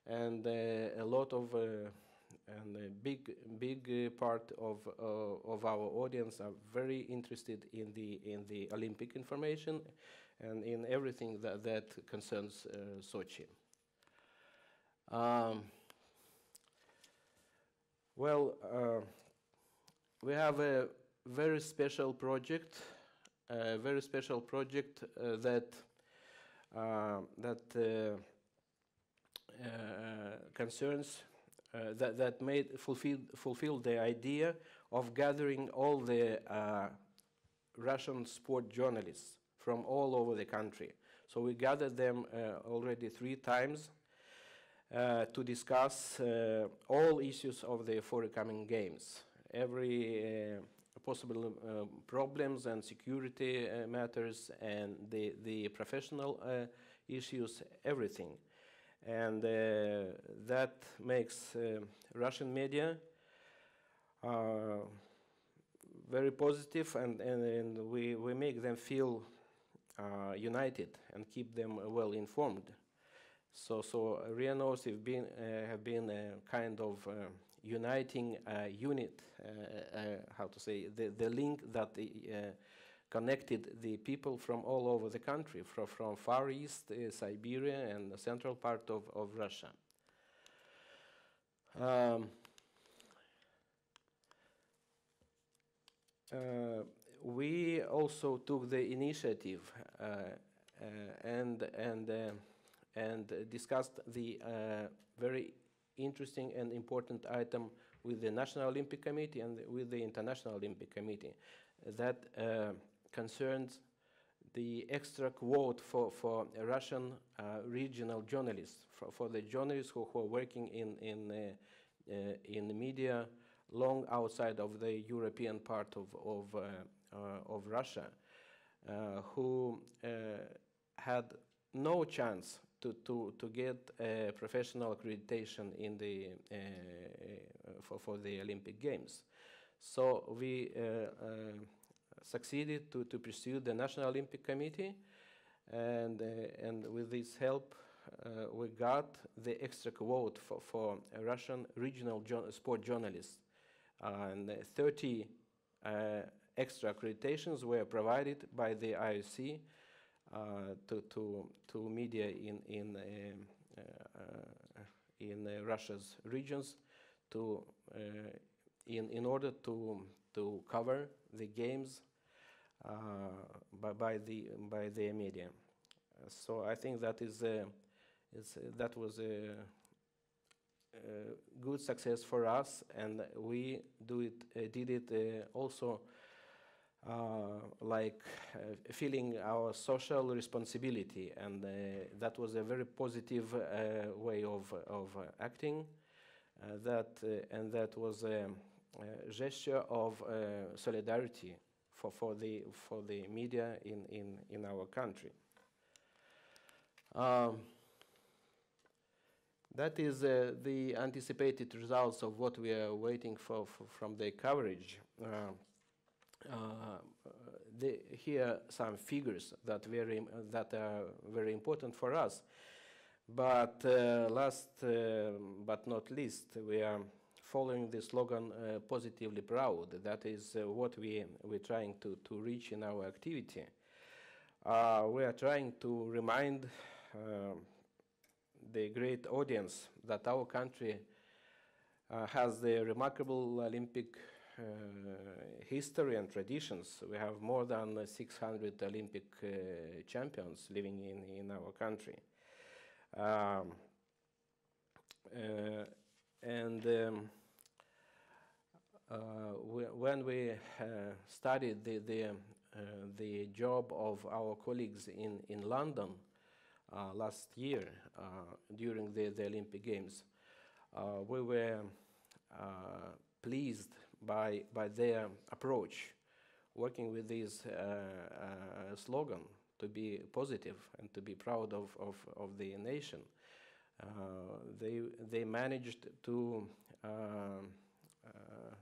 and uh, a lot of uh, and a big big uh, part of uh, of our audience are very interested in the in the Olympic information and in everything that that concerns uh, Sochi. Um, well, we have a very special project, a very special project uh, that uh, that uh, uh, concerns that that made fulfill fulfill the idea of gathering all the Russian sport journalists from all over the country. So we gathered them already three times uh, to discuss uh, all issues of the forthcoming games, every uh, possible uh, problems and security uh, matters, and the the professional uh, issues, everything, and uh, that makes uh, Russian media very positive, and, and, and we, we make them feel united and keep them well informed. So, so RIA have been, have been a kind of uniting uh, unit, uh, how to say, the, the link that the, uh, connected the people from all over the country, from, from Far East, uh, Siberia, and the central part of, of Russia. Um, we also took the initiative and and and discussed the uh, very interesting and important item with the National Olympic Committee and with the International Olympic Committee that uh, concerns the extra quote for, for Russian uh, regional journalists, for, for the journalists who, who are working in, in, uh, uh, in the media long outside of the European part of, of, uh, uh, of Russia. who had no chance to, to, to get a professional accreditation in the, uh, uh, for, for the Olympic Games. So we uh, uh, succeeded to, to pursue the National Olympic Committee, and, and with this help, we got the extra quote for, for Russian regional jo- sport journalists. and 30 uh, extra accreditations were provided by the IOC to, to, to media in, in, uh, uh, in uh, Russia's regions to, uh, in, in order to, to cover the games uh, by, by, the, by the media. Uh, so I think that is, uh, is uh, that was a, a good success for us, and we do it, uh, did it uh, also uh, like uh, feeling our social responsibility, and uh, that was a very positive uh, way of, of uh, acting. Uh, that uh, and that was a, a gesture of uh, solidarity for, for the for the media in, in, in our country. Um, that is uh, the anticipated results of what we are waiting for, for from the coverage. Uh, uh, the, here some figures that very that are very important for us. But uh, last uh, but not least, we are following the slogan uh, "positively proud." That is uh, what we we're trying to to reach in our activity. Uh, we are trying to remind um, the great audience that our country uh, has the remarkable Olympic uh, history and traditions. We have more than uh, 600 Olympic uh, champions living in, in our country. Um, uh, and um, uh, whe- when we uh, studied the, the, uh, the job of our colleagues in, in London uh, last year uh, during the, the Olympic Games, uh, we were uh, pleased by, by their approach, working with this uh, uh, slogan to be positive and to be proud of, of, of the nation. Uh, they, they managed to um, uh,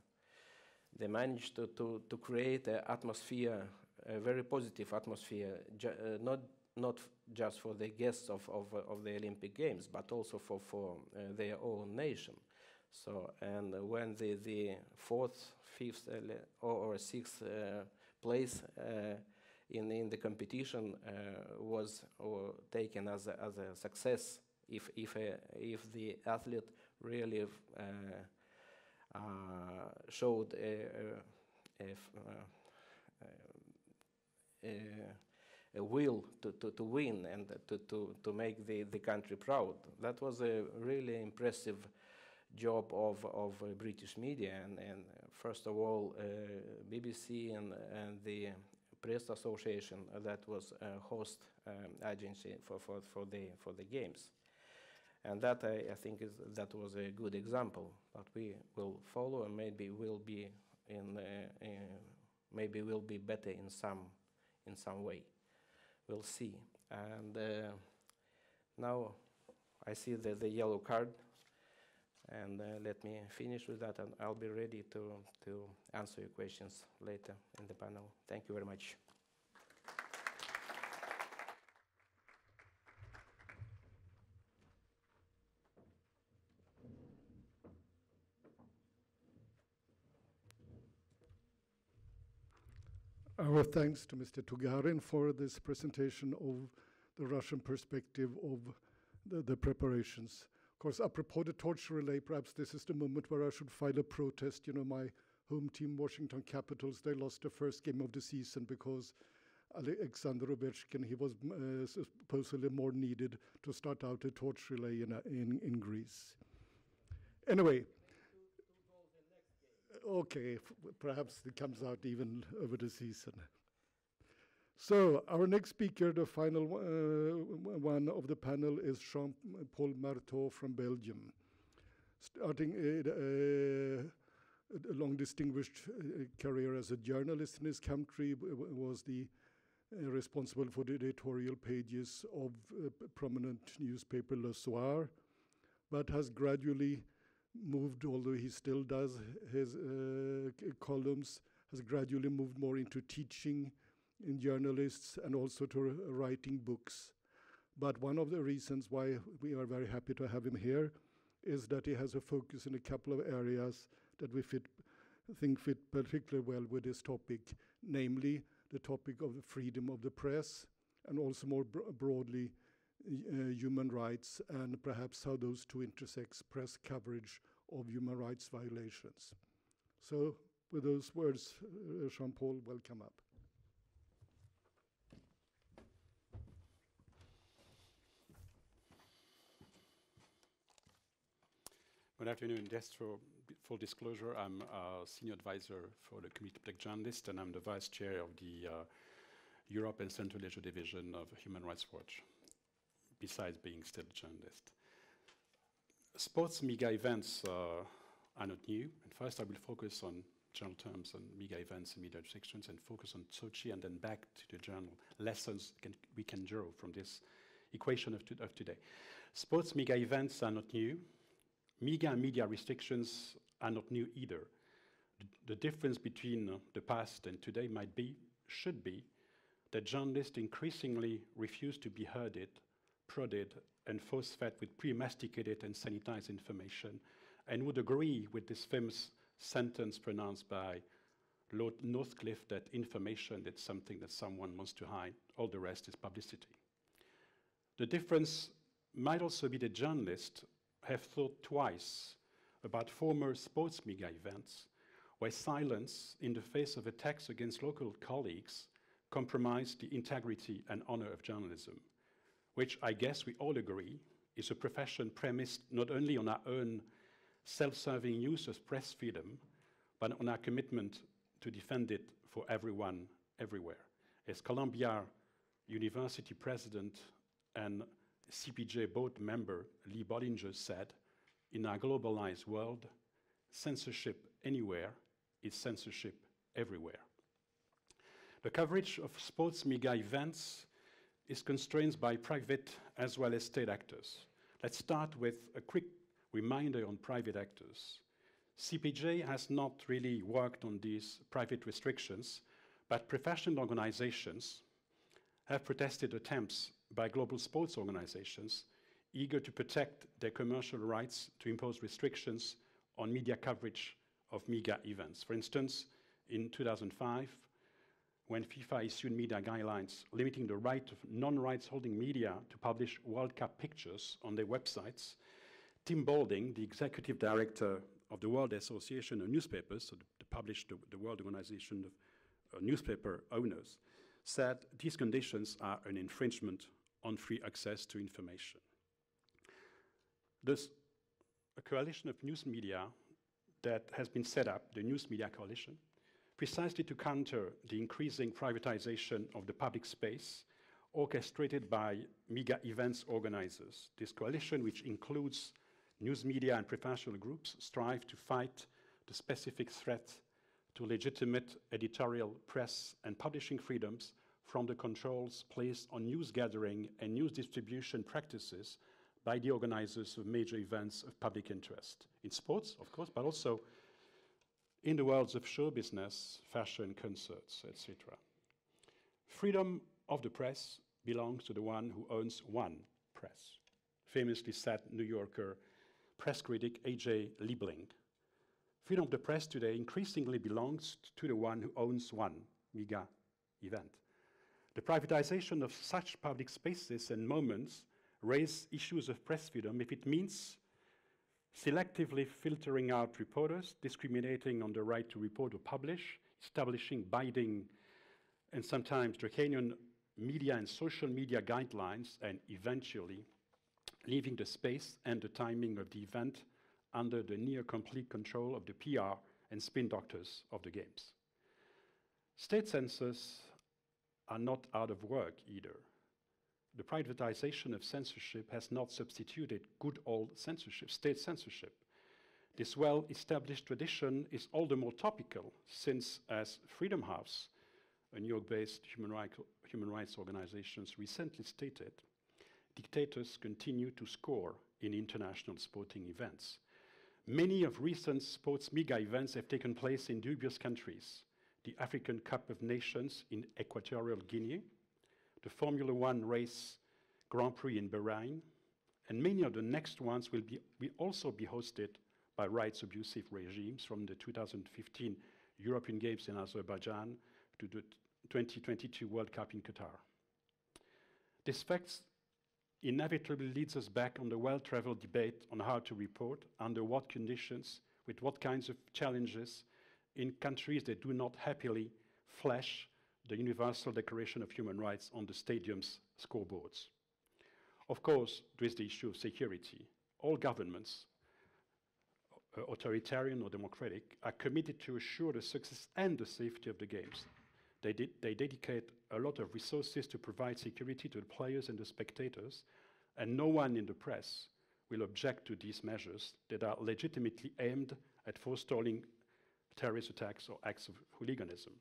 they managed to, to, to create an atmosphere, a very positive atmosphere, uh, not not just for the guests of, of, uh, of the Olympic Games, but also for, for uh, their own nation. So, and when the, the fourth, fifth, uh, or, or sixth uh, place uh, in, in the competition uh, was taken as a, as a success, if, if, a, if the athlete really uh, uh, showed a, uh, a, a will to, to, to win and to, to, to make the, the country proud. That was a really impressive job of, of uh, British media and, and uh, first of all uh, BBC and, and the Press Association uh, that was a host um, agency for, for, for, the, for the games. And that I, I think is, that was a good example, but we will follow and maybe will be in, uh, uh, maybe will be better in some, in some way. We'll see. And uh, now I see the, the yellow card, and uh, let me finish with that, and I'll be ready to, to answer your questions later in the panel. Thank you very much. Our thanks to Mr. Tugarin for this presentation of the Russian perspective of the, the preparations. Of course, apropos the torch relay, perhaps this is the moment where I should file a protest. You know, my home team, Washington Capitals, they lost the first game of the season because Alexander Ovechkin, he was uh, supposedly more needed to start out a torch relay in, uh, in, in Greece. Anyway, okay, perhaps it comes out even over the season. So our next speaker, the final uh, one of the panel, is Jean-Paul Marthoz from Belgium, starting a, a, long distinguished uh, career as a journalist in his country, was the uh, responsible for the editorial pages of uh, prominent newspaper Le Soir, but has gradually moved, although he still does his uh, columns, has gradually moved more into teaching in journalists and also to writing books. But one of the reasons why we are very happy to have him here is that he has a focus in a couple of areas that we fit, think fit particularly well with this topic, namely the topic of the freedom of the press and also more bro broadly uh, human rights and perhaps how those two intersect press coverage of human rights violations. So with those words, uh, Jean-Paul, welcome up. Good afternoon. Just for full disclosure, I'm a senior advisor for the Committee to Protect Journalists, and I'm the vice chair of the uh, Europe and Central Asia Division of Human Rights Watch, besides being still a journalist. Sports mega events uh, are not new, and first I will focus on general terms on mega events and media restrictions and focus on Sochi and then back to the journal lessons can, we can draw from this equation of, to, of today. Sports mega events are not new. Mega media restrictions are not new either. The, difference between uh, the past and today might be, should be, that journalists increasingly refuse to be herded, prodded, and force-fed with pre-masticated and sanitized information, and would agree with this famous sentence pronounced by Lord Northcliffe that information is something that someone wants to hide, all the rest is publicity. The difference might also be that journalists have thought twice about former sports mega events where silence in the face of attacks against local colleagues compromised the integrity and honor of journalism, which I guess we all agree is a profession premised not only on our own self-serving use of press freedom, but on our commitment to defend it for everyone, everywhere. As Columbia University president and CPJ board member Lee Bollinger said, in our globalized world, censorship anywhere is censorship everywhere. The coverage of sports mega events is constrained by private as well as state actors. Let's start with a quick reminder on private actors. CPJ has not really worked on these private restrictions, but professional organizations have protested attempts by global sports organizations eager to protect their commercial rights to impose restrictions on media coverage of mega events. For instance, in 2005, when FIFA issued media guidelines limiting the right of non-rights holding media to publish World Cup pictures on their websites, Tim Balding, the executive director of the World Association of Newspapers, so the, published the, the, World Organization of uh, Newspaper Owners, said these conditions are an infringement on free access to information. Thus, a coalition of news media that has been set up, the News Media Coalition, precisely to counter the increasing privatization of the public space orchestrated by mega events organizers. This coalition, which includes news media and professional groups, strive to fight the specific threat to legitimate editorial press and publishing freedoms from the controls placed on news gathering and news distribution practices by the organizers of major events of public interest in sports, of course, but also in the worlds of show business, fashion, concerts, etc. Freedom of the press belongs to the one who owns one press, famously said New Yorker press critic A.J. Liebling. Freedom of the press today increasingly belongs to the one who owns one mega event. The privatization of such public spaces and moments raise issues of press freedom if it means selectively filtering out reporters, discriminating on the right to report or publish, establishing binding and sometimes draconian media and social media guidelines, and eventually leaving the space and the timing of the event under the near complete control of the PR and spin doctors of the games. State censors are not out of work either. The privatization of censorship has not substituted good old censorship, state censorship. This well established tradition is all the more topical since, as Freedom House a New York-based human, right, human rights organization, recently stated, dictators continue to score in international sporting events. Many of recent sports mega events have taken place in dubious countries. The African Cup of Nations in Equatorial Guinea, the Formula One race Grand Prix in Bahrain, and many of the next ones will, be, will also be hosted by rights abusive regimes from the 2015 European Games in Azerbaijan to the 2022 World Cup in Qatar. This fact inevitably leads us back on the well-traveled debate on how to report, under what conditions, with what kinds of challenges, in countries that do not happily flash the Universal Declaration of Human Rights on the stadium's scoreboards. Of course, there is the issue of security. All governments, uh, authoritarian or democratic, are committed to assure the success and the safety of the games. They, they dedicate a lot of resources to provide security to the players and the spectators, and no one in the press will object to these measures that are legitimately aimed at forestalling terrorist attacks or acts of hooliganism.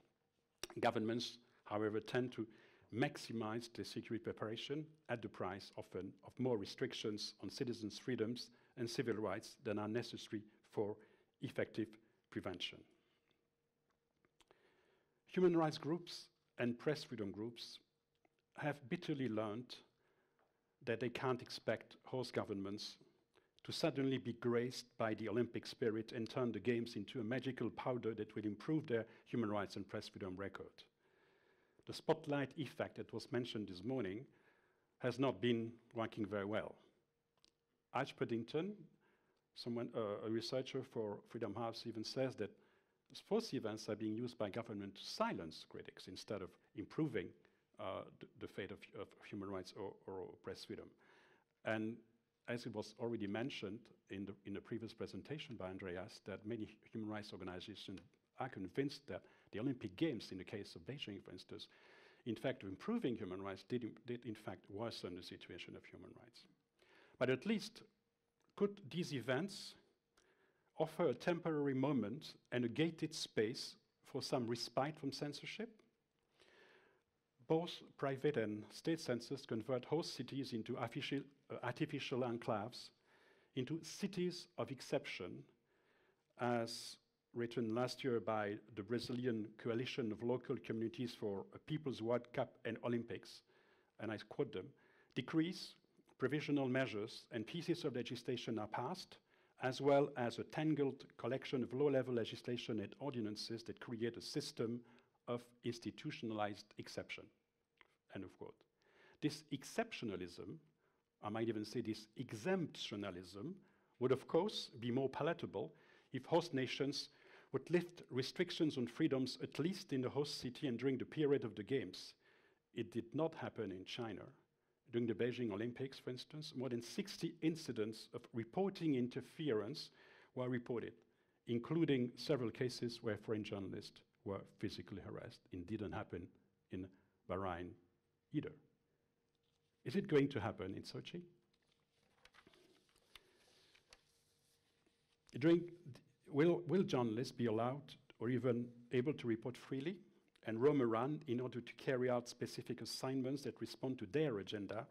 Governments, however, tend to maximize the security preparation at the price often of more restrictions on citizens' freedoms and civil rights than are necessary for effective prevention. Human rights groups and press freedom groups have bitterly learned that they can't expect host governments to suddenly be graced by the Olympic spirit and turn the Games into a magical powder that will improve their human rights and press freedom record. The spotlight effect that was mentioned this morning has not been working very well. Arch Puddington, someone, uh, a researcher for Freedom House, even says that sports events are being used by government to silence critics instead of improving uh, the, the, fate of, of human rights or, or, press freedom. And as it was already mentioned in the, in the previous presentation by Andreas, that many human rights organizations are convinced that the Olympic Games, in the case of Beijing, for instance, in fact, improving human rights did, did in fact worsen the situation of human rights. But at least could these events offer a temporary moment and a gated space for some respite from censorship? Both private and state censors convert host cities into artificial, uh, artificial enclaves, into cities of exception, as written last year by the Brazilian Coalition of Local Communities for a People's World Cup and Olympics, and I quote them, decrees, provisional measures, and pieces of legislation are passed, as well as a tangled collection of low-level legislation and ordinances that create a system of institutionalized exception. End of quote. This exceptionalism, I might even say this exemptionalism, would of course be more palatable if host nations would lift restrictions on freedoms at least in the host city and during the period of the Games. It did not happen in China. During the Beijing Olympics, for instance, more than 60 incidents of reporting interference were reported, including several cases where foreign journalists were physically harassed. It didn't happen in Bahrain either. Is it going to happen in Sochi? During will, will journalists be allowed or even able to report freely and roam around in order to carry out specific assignments that respond to their agenda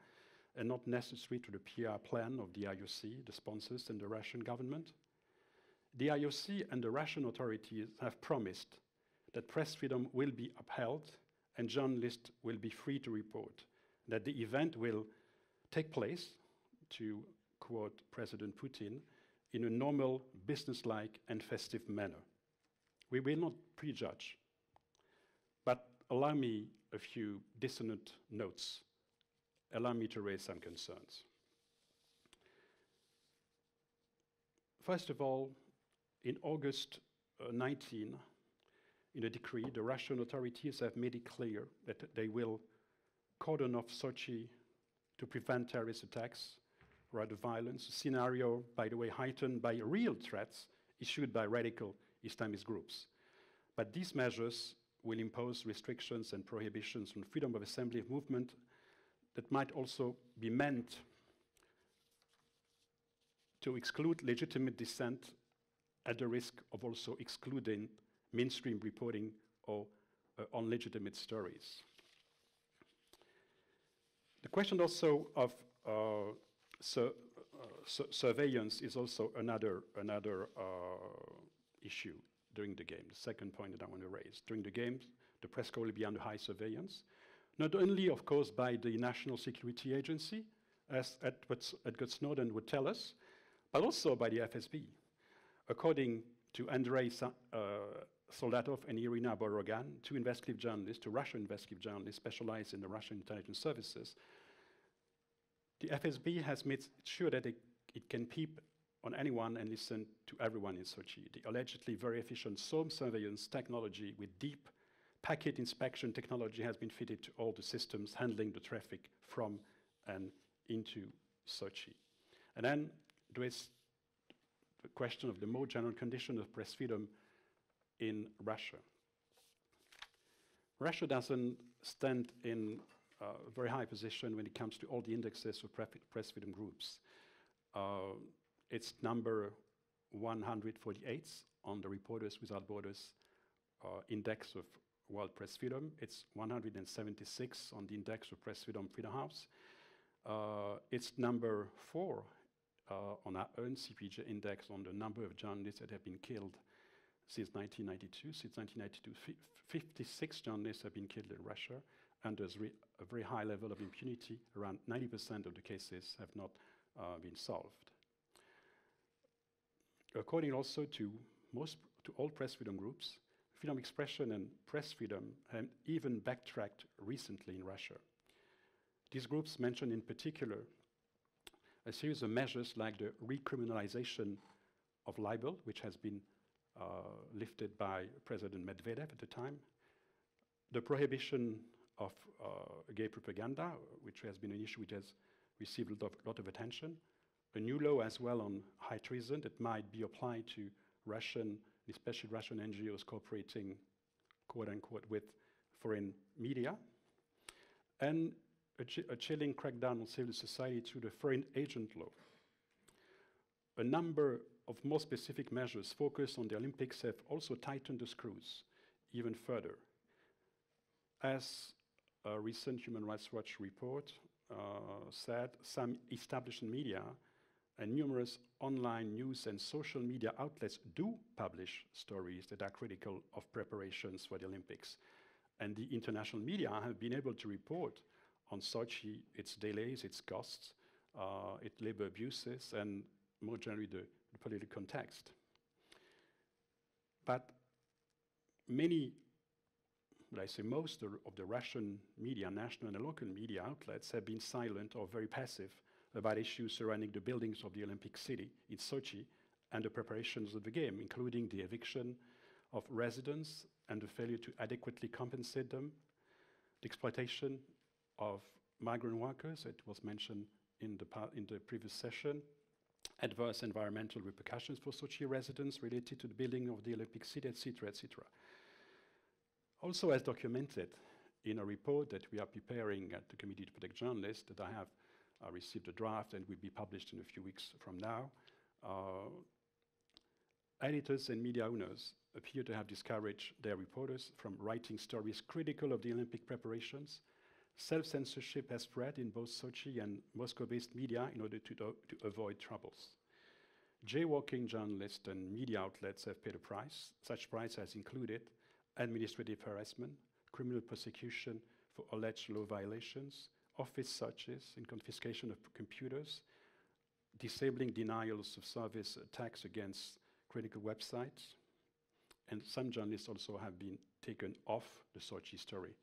and not necessary to the PR plan of the IOC, the sponsors, and the Russian government? The IOC and the Russian authorities have promised that press freedom will be upheld and journalists will be free to report, that the event will take place, to quote President Putin, in a normal, businesslike, and festive manner. We will not prejudge, but allow me a few dissonant notes. Allow me to raise some concerns. First of all, in August uh, 19, in a decree, the Russian authorities have made it clear that they will cordon off Sochi to prevent terrorist attacks rather violence, a scenario, by the way, heightened by real threats issued by radical Islamist groups. But these measures will impose restrictions and prohibitions on freedom of assembly of movement that might also be meant to exclude legitimate dissent at the risk of also excluding mainstream reporting or uh, on legitimate stories. The question also of uh, sur uh, su surveillance is also another, another uh, issue during the game, the second point that I want to raise. During the game, the press corps will be under high surveillance, not only, of course, by the National Security Agency, as Edward, Edward Snowden would tell us, but also by the FSB. According to Andrei Sa uh, Soldatov and Irina Borogan, two investigative journalists, two Russian investigative journalists specialized in the Russian intelligence services, the FSB has made sure that it, it can peep on anyone and listen to everyone in Sochi. The allegedly very efficient SORM surveillance technology with deep packet inspection technology has been fitted to all the systems handling the traffic from and into Sochi. And then there is the question of the more general condition of press freedom in Russia. Russia doesn't stand in a very high position when it comes to all the indexes of press freedom groups. Uh, it's number 148 on the Reporters Without Borders uh, index of world press freedom. It's 176 on the index of press freedom Freedom House. Uh, it's number four uh, on our own CPJ index on the number of journalists that have been killed since 1992. Since 1992, 56 journalists have been killed in Russia, under a very high level of impunity. Around 90% of the cases have not uh, been solved. According also to most, to all press freedom groups, freedom of expression and press freedom have even backtracked recently in Russia. These groups mention in particular a series of measures like the recriminalization of libel, which has been lifted by President Medvedev at the time, the prohibition of uh, gay propaganda, which has been an issue which has received a lot of, lot of attention, a new law as well on high treason that might be applied to Russian, especially Russian NGOs cooperating, quote unquote, with foreign media, and a, a chilling crackdown on civil society through the foreign agent law. A number of more specific measures focused on the Olympics have also tightened the screws even further. As a recent Human Rights Watch report uh, said, some established media and numerous online news and social media outlets do publish stories that are critical of preparations for the Olympics. And the international media have been able to report on Sochi, its delays, its costs, uh, its labor abuses, and more generally the, political context. But many, well, I say most of the Russian media, national and local media outlets have been silent or very passive about issues surrounding the buildings of the Olympic City in Sochi and the preparations of the game, including the eviction of residents and the failure to adequately compensate them, the exploitation of migrant workers, it was mentioned in the, in the previous session, adverse environmental repercussions for Sochi residents related to the building of the Olympic City, etc., etc. Also, as documented in a report that we are preparing at the Committee to Protect Journalists, that I have uh, received a draft and will be published in a few weeks from now, uh, editors and media owners appear to have discouraged their reporters from writing stories critical of the Olympic preparations Self-censorship has spread in both Sochi and Moscow-based media in order to, to avoid troubles. Jaywalking journalists and media outlets have paid a price. Such price has included administrative harassment, criminal prosecution for alleged law violations, office searches and confiscation of computers, disabling denials of service attacks against critical websites, and some journalists also have been taken off the Sochi story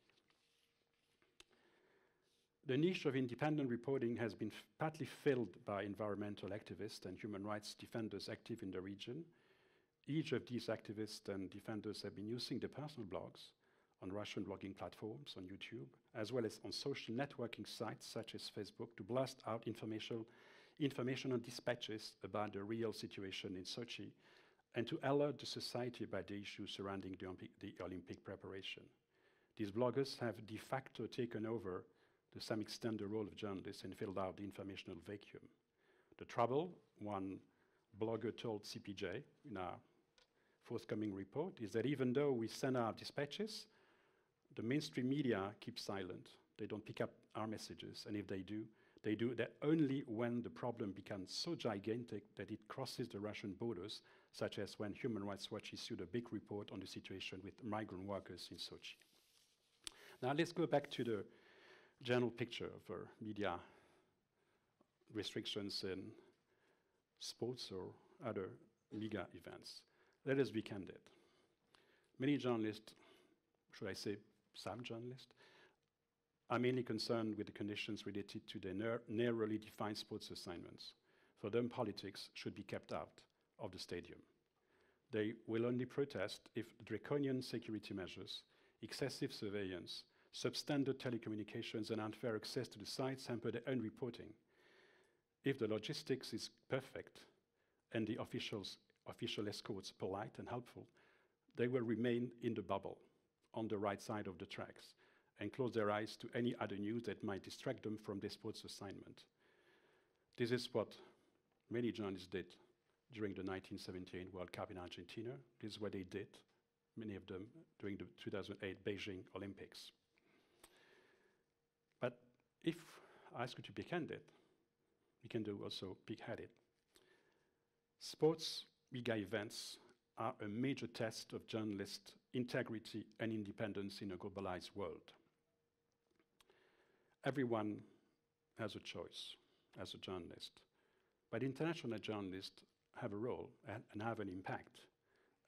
the niche of independent reporting has been partly filled by environmental activists and human rights defenders active in the region. Each of these activists and defenders have been using their personal blogs on Russian blogging platforms on YouTube, as well as on social networking sites such as Facebook to blast out information, information and dispatches about the real situation in Sochi and to alert the society about the issues surrounding the, the Olympic preparation. These bloggers have de facto taken over to some extent the role of journalists and filled out the informational vacuum. The trouble, one blogger told CPJ in our forthcoming report, is that even though we send out dispatches, the mainstream media keep silent. They don't pick up our messages, and if they do, they do that only when the problem becomes so gigantic that it crosses the Russian borders, such as when Human Rights Watch issued a big report on the situation with migrant workers in Sochi. Now let's go back to the general picture of our media restrictions in sports or other mega events. Let us be candid. Many journalists, should I say some journalists, are mainly concerned with the conditions related to their narrowly defined sports assignments. For them, politics should be kept out of the stadium. They will only protest if draconian security measures, excessive surveillance, substandard telecommunications, and unfair access to the sites hamper their own reporting. If the logistics is perfect and the officials, official escorts polite and helpful, they will remain in the bubble on the right side of the tracks and close their eyes to any other news that might distract them from their sports assignment. This is what many journalists did during the 1978 World Cup in Argentina. This is what they did, many of them during the 2008 Beijing Olympics. If I ask you to be candid, we can do also big-headed. Sports mega events are a major test of journalist integrity and independence in a globalized world. Everyone has a choice as a journalist, but international journalists have a role and, and have an impact.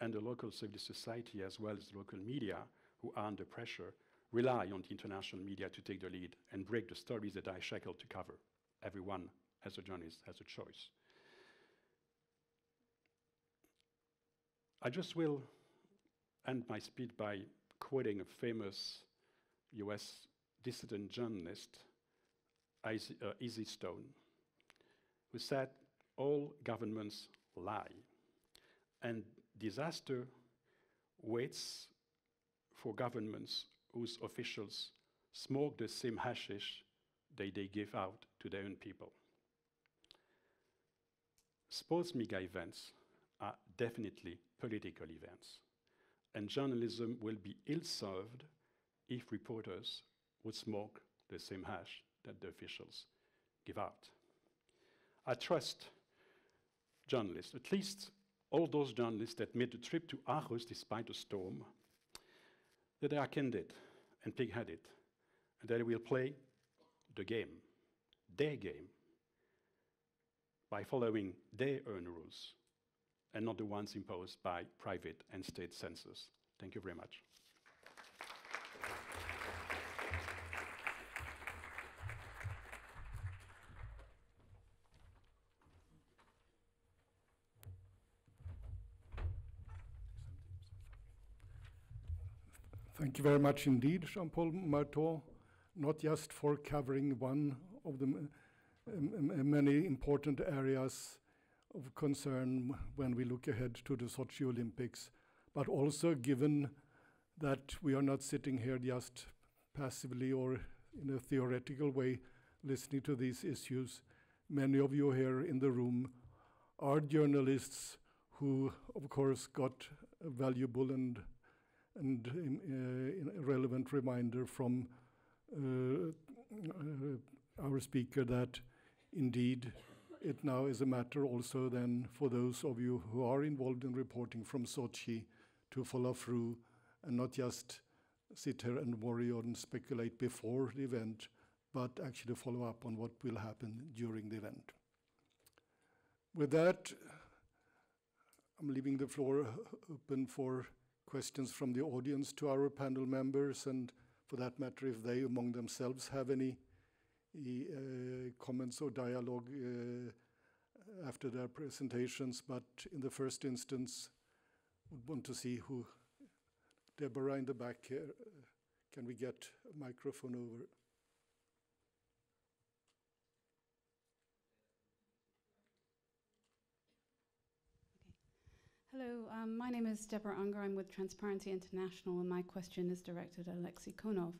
And the local civil society, as well as the local media, who are under pressure, rely on the international media to take the lead and break the stories that are shackled to cover. Everyone, as a journalist, has a choice. I just will end my speech by quoting a famous US dissident journalist, uh, Izzy Stone, who said, All governments lie, and disaster waits for governments whose officials smoke the same hashish that they give out to their own people. Sports mega events are definitely political events, and journalism will be ill served if reporters would smoke the same hash that the officials give out. I trust journalists, at least all those journalists that made the trip to Aarhus despite the storm, that they are candid and pig-headed, and they will play the game, their game, by following their own rules and not the ones imposed by private and state censors. Thank you very much. Thank you very much indeed, Jean-Paul Marthoz, not just for covering one of the many important areas of concern when we look ahead to the Sochi Olympics, but also given that we are not sitting here just passively or in a theoretical way listening to these issues. Many of you here in the room are journalists who, of course, got a valuable and and uh, relevant reminder from uh, uh, our speaker that indeed it now is a matter also then for those of you who are involved in reporting from Sochi to follow through and not just sit here and worry or speculate before the event, but actually follow up on what will happen during the event. With that, I'm leaving the floor open for questions from the audience to our panel members, and for that matter, if they among themselves have any uh, comments or dialogue uh, after their presentations. But in the first instance, would want to see who. Deborah in the back here. Can we get a microphone over? Hello, um, my name is Deborah Unger. I'm with Transparency International, and my question is directed at Alexey Konov.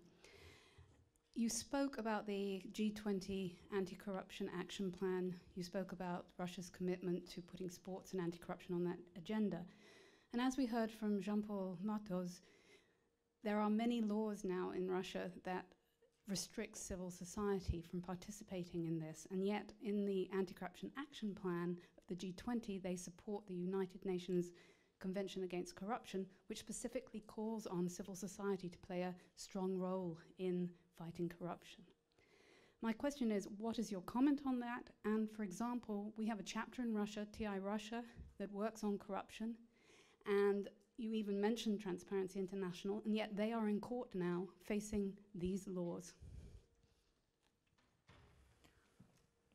You spoke about the G20 anti corruption action plan. You spoke about Russia's commitment to putting sports and anti corruption on that agenda. And as we heard from Jean Paul Marthoz's, there are many laws now in Russia that restrict civil society from participating in this, and yet in the anti-corruption action plan the G20, they support the United Nations Convention Against Corruption, which specifically calls on civil society to play a strong role in fighting corruption. My question is, what is your comment on that? And for example, we have a chapter in Russia, TI Russia, that works on corruption, and you even mentioned Transparency International, and yet they are in court now facing these laws.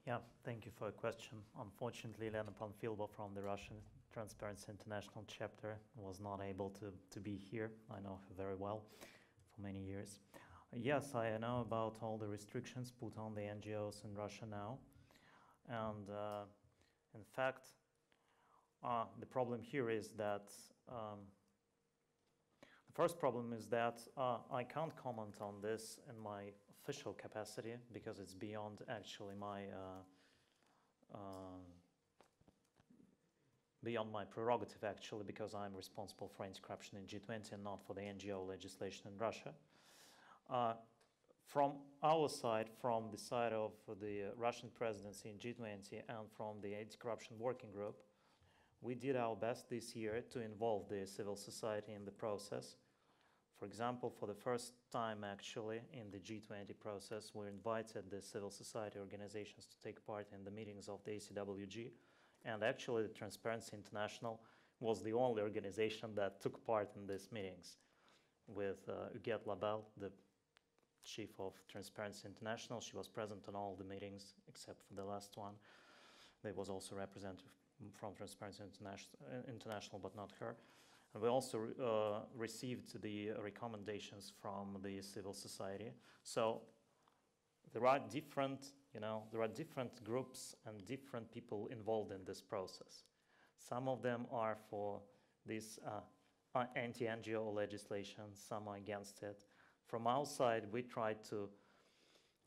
Yeah, thank you for your question. Unfortunately, Lena Panfilova from the Russian Transparency International chapter was not able to, to be here. I know her very well for many years. Yes, I know about all the restrictions put on the NGOs in Russia now. And uh, in fact, uh, the problem here is that um, the first problem is that uh, I can't comment on this in my official capacity because it's beyond actually my uh, uh, beyond my prerogative actually because I'm responsible for anti-corruption in G20 and not for the NGO legislation in Russia. Uh, from our side, from the side of the Russian presidency in G20 and from the anti-corruption working group, we did our best this year to involve the civil society in the process. For example, for the first time actually in the G20 process, we invited the civil society organizations to take part in the meetings of the ACWG. And actually, Transparency International was the only organization that took part in these meetings with uh, Huguette Labelle, the chief of Transparency International. She was present in all the meetings except for the last one. There was also representative from Transparency International, but not her. And we also uh, received the recommendations from the civil society. So there are different, you know, there are different groups and different people involved in this process. Some of them are for this uh, anti-NGO legislation, some are against it. From our side, we try to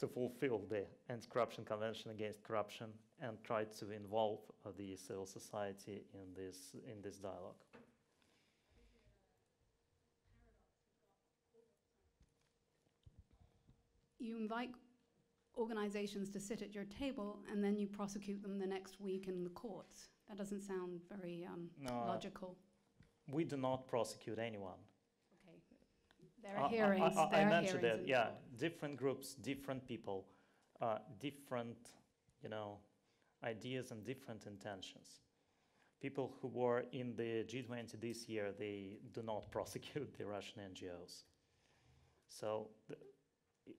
to fulfill the Anti-Corruption Convention Against Corruption and try to involve uh, the civil society in this, in this dialogue. You invite organizations to sit at your table and then you prosecute them the next week in the courts. That doesn't sound very um, No, logical. We do not prosecute anyone. Okay. There I- are I- hearings. I, I, there are mentioned that, yeah, different groups, different people, uh, different, you know, ideas and different intentions. People who were in the G20 this year, they do not (laughs) prosecute the Russian NGOs. So th-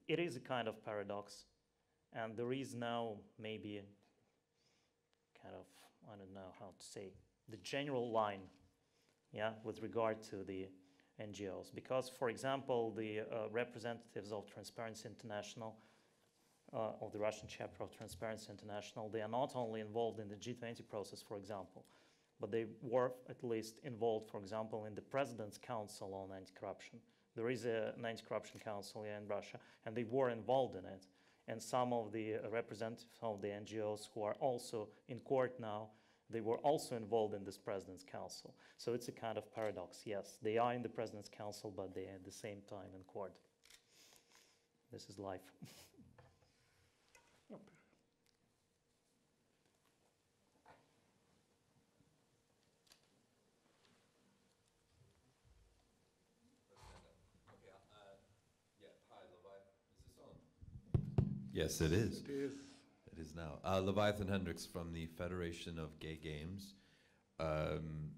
it is a kind of paradox, and there is now maybe kind of, I don't know how to say, the general line, yeah, with regard to the NGOs. Because, for example, the uh, representatives of Transparency International, uh, of the Russian chapter of Transparency International, they are not only involved in the G20 process, for example, but they were at least involved, for example, in the President's Council on Anti-Corruption. There is a, an anti-corruption council in Russia, and they were involved in it. And some of the representatives of the NGOs who are also in court now, they were also involved in this President's Council. So it's a kind of paradox. Yes, they are in the President's Council, but they are at the same time in court. This is life. (laughs) Yes, it is. It is. It is now. Uh, Leviathan Hendricks from the Federation of Gay Games. Um,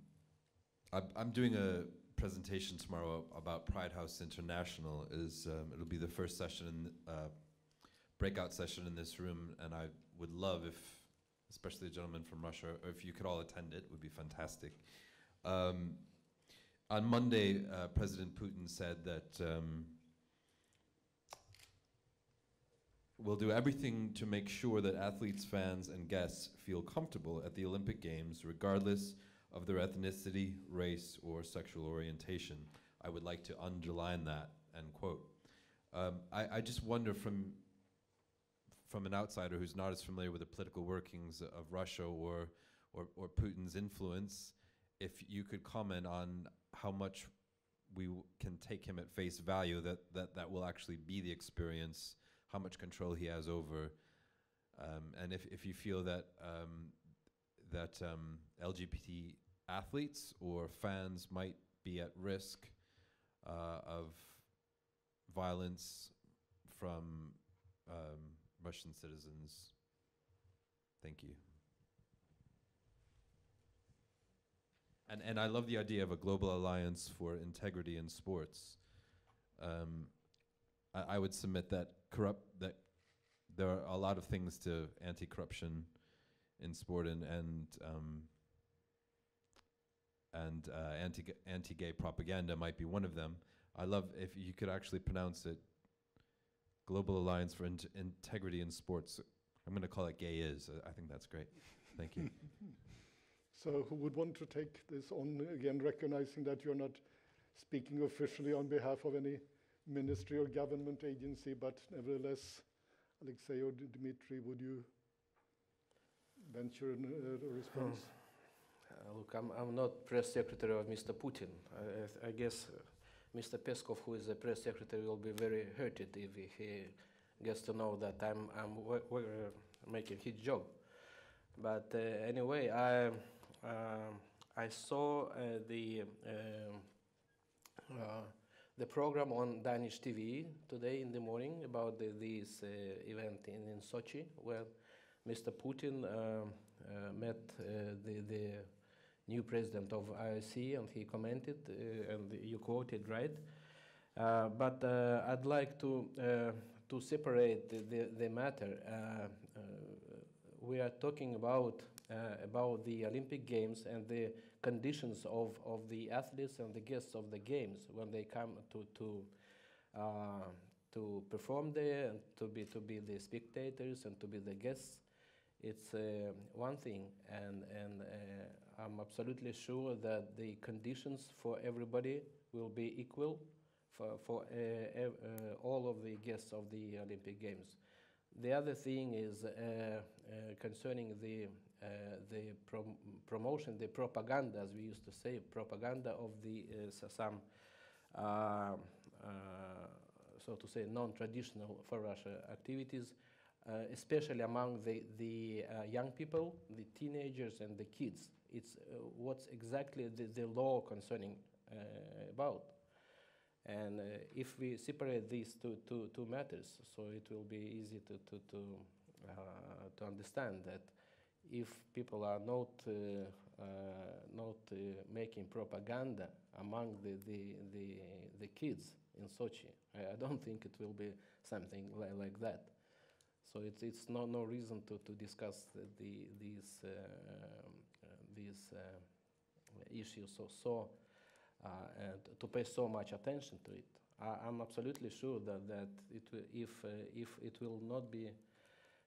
I'm, I'm doing a presentation tomorrow about Pride House International. Is um, it'll be the first session, in, uh, breakout session in this room, and I would love if, especially a gentleman from Russia, or if you could all attend it, would be fantastic. Um, on Monday, uh, President Putin said that. Um, We'll do everything to make sure that athletes, fans, and guests feel comfortable at the Olympic Games, regardless of their ethnicity, race, or sexual orientation. I would like to underline that, end quote. Um, I, I just wonder from, from an outsider who's not as familiar with the political workings of Russia or, or, or Putin's influence, if you could comment on how much we can take him at face value that that that will actually be the experience, how much control he has over, um, and if if you feel that um, that um, LGBT athletes or fans might be at risk uh, of violence from um, Russian citizens. Thank you. And and I love the idea of a global alliance for integrity in sports. Um, I, I would submit that corrupt there are a lot of things to anti-corruption in sport and and um, and uh, anti anti-gay propaganda might be one of them. I love if you could actually pronounce it. Global Alliance for Int- Integrity in Sports. I'm going to call it Gay Is. I- I think that's great. Thank you. (laughs) So who would want to take this on again, recognizing that you're not speaking officially on behalf of any ministry or government agency, but nevertheless, Alexey or Dmitry, would you venture uh, a response? Uh, look, I'm, I'm not press secretary of Mr. Putin. I, I guess uh, Mr. Peskov, who is the press secretary, will be very hurted if he- gets to know that I'm, I'm uh, making his job. But uh, anyway, I, um, I saw uh, the, um, uh, the program on Danish TV today in the morning about the, this uh, event in, in Sochi, where Mr. Putin um, uh, met uh, the, the new president of IOC, and he commented, uh, and you quoted right. Uh, but uh, I'd like to uh, to separate the, the, matter. Uh, uh, we are talking about uh, about the Olympic Games and the conditions of, of the athletes and the guests of the games when they come to to uh, to perform there and to be to be the spectators and to be the guests it's uh, one thing, and and uh, I'm absolutely sure that the conditions for everybody will be equal for for uh, uh, all of the guests of the Olympic Games. The other thing is uh, concerning the the prom- promotion, the propaganda, as we used to say, propaganda of the uh, some. Uh, uh, so to say, non-traditional for Russia activities, uh, especially among the, the uh, young people, the teenagers and the kids. It's uh, what's exactly the, the law concerning uh, about. And uh, if we separate these two, two, two matters, so it will be easy to, to, to, uh, to understand that if people are not, uh, uh, not uh, making propaganda among the, the, the, the kids in Sochi, I, I don't think it will be something li- like that. So it's, it's no, no reason to, to discuss the, the, these, uh, uh, these uh, issues so, so uh, and to pay so much attention to it. I, I'm absolutely sure that, that it, if, if it will not be,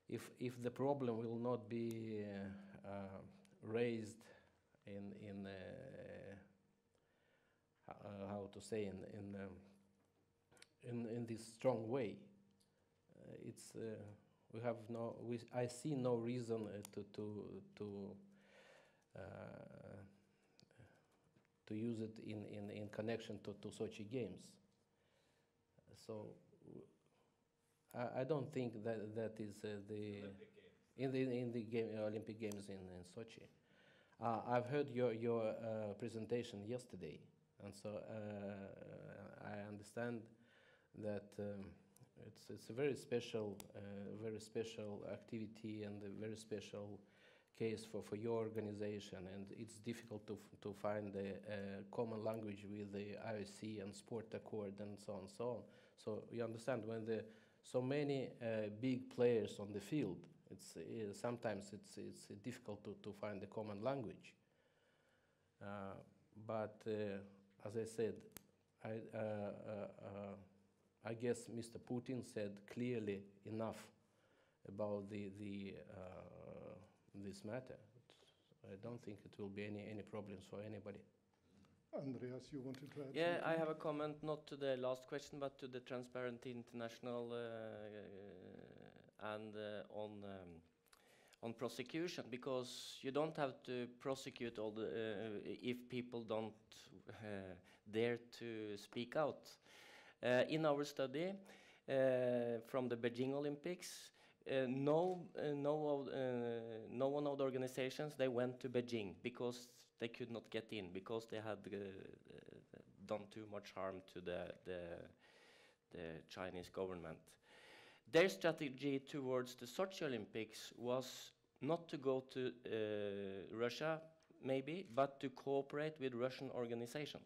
if, if the problem will not be uh, raised in, in uh, uh, how to say, in, in, um, in, in this strong way, it's, we have no, we, I see no reason to, to, to, uh, to use it in, in, in connection to, to Sochi Games. So I, I don't think that that is uh, the in the in the game, Olympic Games in, in Sochi. Uh, I've heard your your uh, presentation yesterday, and so uh, I understand that um, it's it's a very special uh, very special activity and a very special case for, for your organization, and it's difficult to, f- to find a, a common language with the IOC and SportAccord and so on and so on. So you understand when the so many uh, big players on the field, it's uh, sometimes it's it's difficult to, to find a common language. Uh, but as I said, I I guess Mr. Putin said clearly enough about the the this matter. I don't think it will be any any problems for anybody. Andreas, you wanted to add Yeah, something? I have a comment not to the last question, but to the Transparency International uh, and uh, on um, on prosecution because you don't have to prosecute all the uh, if people don't uh, dare to speak out. Uh, in our study uh, from the Beijing Olympics, uh, no, uh, no, uh, no one of the organizations they went to Beijing because they could not get in because they had uh, done too much harm to the, the, the Chinese government. Their strategy towards the Sochi Olympics was not to go to uh, Russia, maybe, but to cooperate with Russian organizations.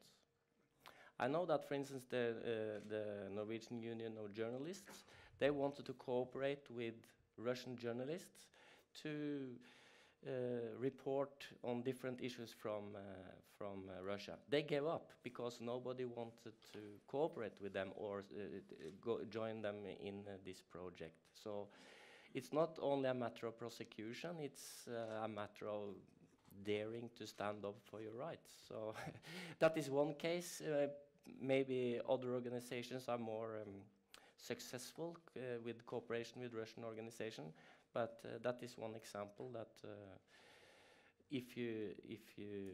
I know that, for instance, the, uh, the Norwegian Union of Journalists, they wanted to cooperate with Russian journalists to uh, report on different issues from, uh, from uh, Russia. They gave up because nobody wanted to cooperate with them or uh, join them in uh, this project. So it's not only a matter of prosecution, it's uh, a matter of daring to stand up for your rights. So (laughs) that is one case. Maybe other organizations are more um, successful with cooperation with Russian organization, but uh, that is one example that uh, if you if you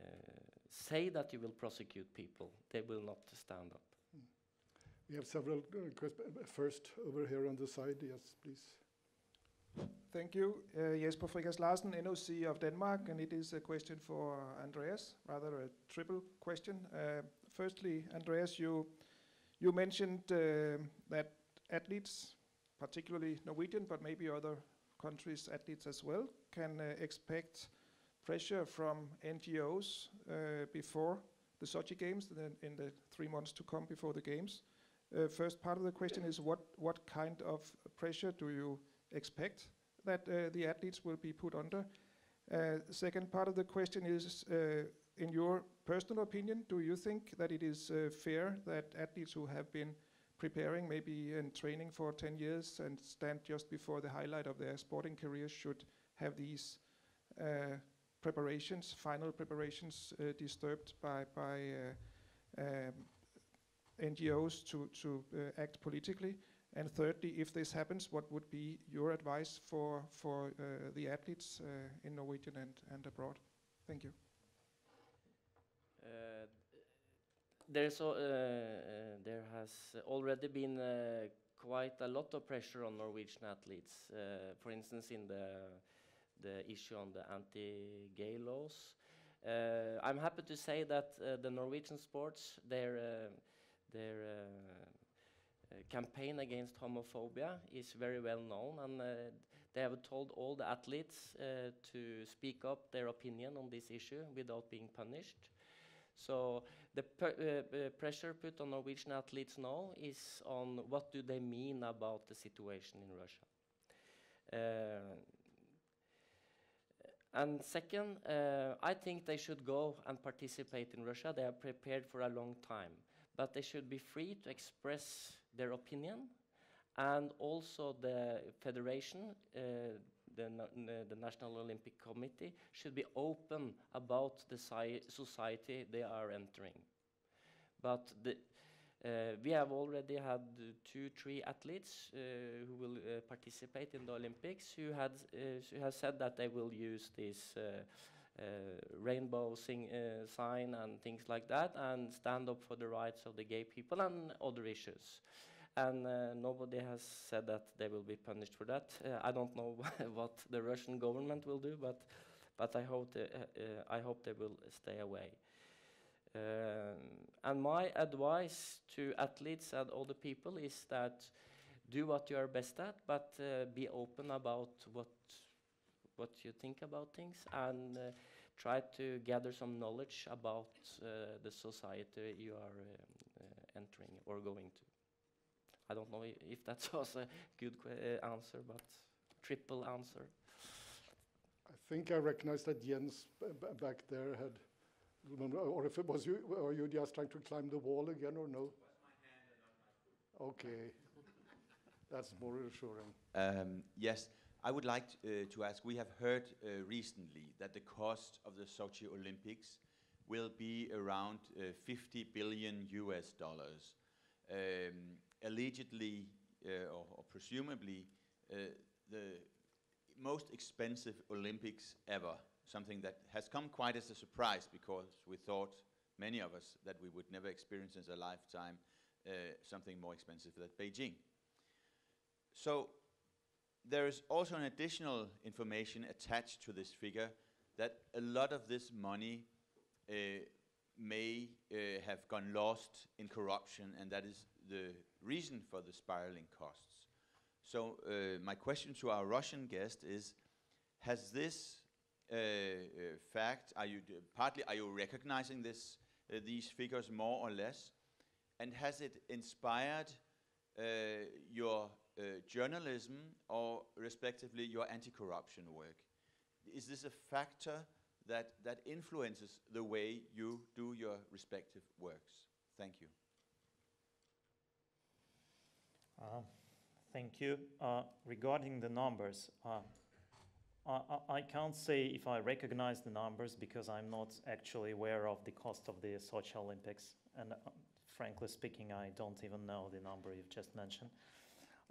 uh, say that you will prosecute people, they will not stand up. We have several uh, questions. First, over here on the side, yes, please. Thank you. Uh, Jesper Frigast Larsen, NOC of Denmark, and it is a question for Andreas, rather a triple question. Uh, firstly, Andreas, you you mentioned uh, that athletes, particularly Norwegian, but maybe other countries' athletes as well, can uh, expect pressure from NGOs uh, before the Sochi Games, then in the three months to come before the Games. Uh, first part of the question is what what kind of pressure do you expect that uh, the athletes will be put under? Uh, second part of the question is, uh, in your personal opinion, do you think that it is fair that athletes who have been preparing, maybe in training for 10 years, and stand just before the highlight of their sporting careers should have these uh, preparations, final preparations, uh, disturbed by by uh, um, NGOs to to uh, act politically? And thirdly, if this happens, what would be your advice for for uh, the athletes uh, in Norwegian and, and abroad? Thank you. There's uh, uh, there has already been uh, quite a lot of pressure on Norwegian athletes. Uh, for instance, in the the issue on the anti-gay laws. Uh, I'm happy to say that uh, the Norwegian sports their their campaign against homophobia is very well known, and they have told all the athletes to speak up their opinion on this issue without being punished. So the uh, uh, pressure put on Norwegian athletes now is on what do they mean about the situation in Russia. Uh, and second, uh, I think they should go and participate in Russia. They are prepared for a long time, but they should be free to express their opinion, and also the federation, uh, the, the National Olympic Committee, should be open about the society they are entering. But the, uh, we have already had two, three athletes uh, who will uh, participate in the Olympics who had uh, who have said that they will use this uh, rainbow sing, sign and things like that and stand up for the rights of the gay people and other issues. And uh, nobody has said that they will be punished for that. Uh, I don't know (laughs) what the Russian government will do, but but I hope uh, uh, I hope they will stay away. Um, and my advice to athletes and other people is that do what you are best at, but uh, be open about what what you think about things and uh, try to gather some knowledge about uh, the society you are um, uh, entering or going to. I don't know if that (laughs) was a good que- uh, answer, but triple answer. I think I recognize that Jens b- b- back there had, remember, or if it was you, or you just trying to climb the wall again, or no? Okay, (laughs) that's more reassuring. Um, Yes, I would like uh, to ask, we have heard uh, recently that the cost of the Sochi Olympics will be around uh, 50 billion US dollars. Um, Allegedly, uh, or or presumably, uh, the most expensive Olympics ever? Something that has come quite as a surprise because we thought, many of us, that we would never experience in a lifetime uh, something more expensive than Beijing. So there is also an additional information attached to this figure that a lot of this money uh, may uh, have gone lost in corruption, and that is the reason for the spiraling costs. So uh, my question to our Russian guest is, has this uh, uh, fact, are you partly are you recognizing this, uh, these figures more or less, and has it inspired uh, your uh, journalism or respectively your anti-corruption work? Is this a factor that, that influences the way you do your respective works? Thank you. Uh, thank you. Uh, regarding the numbers, uh, I, I, can't say if I recognize the numbers because I'm not actually aware of the cost of the Sochi Olympics. And uh, frankly speaking, I don't even know the number you've just mentioned.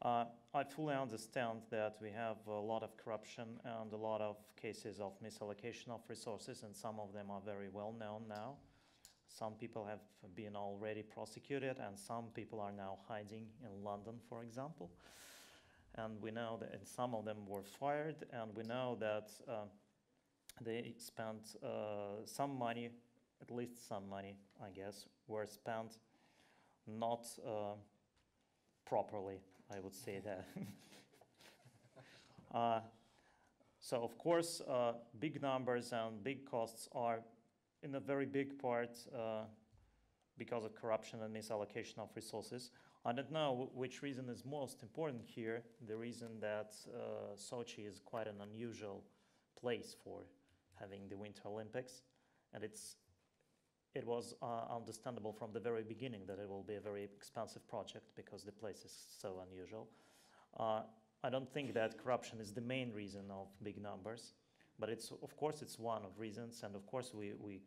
Uh, I fully understand that we have a lot of corruption and a lot of cases of misallocation of resources, and some of them are very well known now. Some people have been already prosecuted, and some people are now hiding in London, for example. And we know that some of them were fired, and we know that uh, they spent uh, some money, at least some money, I guess, were spent not uh, properly I would say that. (laughs) uh, so of course, uh, big numbers and big costs are in a very big part uh, because of corruption and misallocation of resources. I don't know which reason is most important here. The reason that uh, Sochi is quite an unusual place for having the Winter Olympics, and it's it was uh, understandable from the very beginning that it will be a very expensive project because the place is so unusual. Uh, I don't think that corruption is the main reason of big numbers, but it's of course it's one of reasons, and of course we we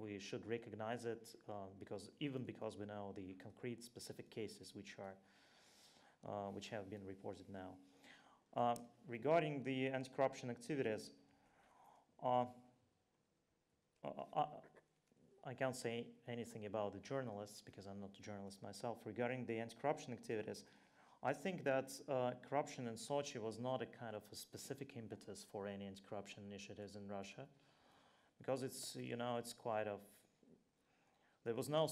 we should recognize it uh, because even because we know the concrete specific cases which are uh, which have been reported now. Uh, regarding the anti-corruption activities. I can't say anything about the journalists because I'm not a journalist myself. Regarding the anti-corruption activities, I think that uh, corruption in Sochi was not a kind of a specific impetus for any anti-corruption initiatives in Russia, because it's you know it's quite of there was no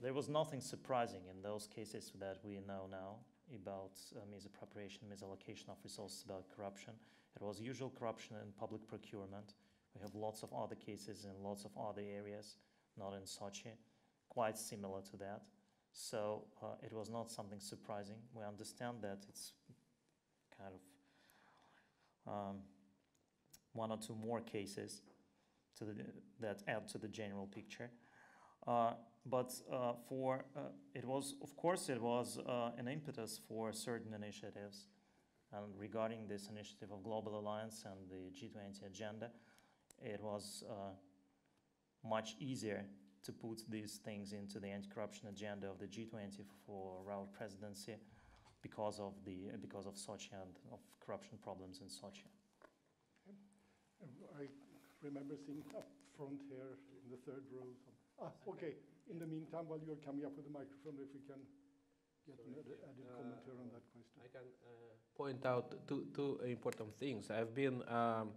there was nothing surprising in those cases that we know now about uh, misappropriation, misallocation of resources, about corruption. It was usual corruption in public procurement. We have lots of other cases in lots of other areas, not in Sochi, quite similar to that. So uh, it was not something surprising. We understand that it's kind of um, one or two more cases the, that add to the general picture. Uh, but uh, for uh, it was, of course, it was uh, an impetus for certain initiatives. And regarding this initiative of Global Alliance and the G20 agenda, it was uh, much easier to put these things into the anti-corruption agenda of the G20 for our presidency because of the because of Sochi and of corruption problems in Sochi. I remember seeing up front here in the third row. Ah, okay. In the meantime, while you're coming up with the microphone, if we can get an added, added uh, commentary on that question. I can uh, point out two, two important things. I've been um,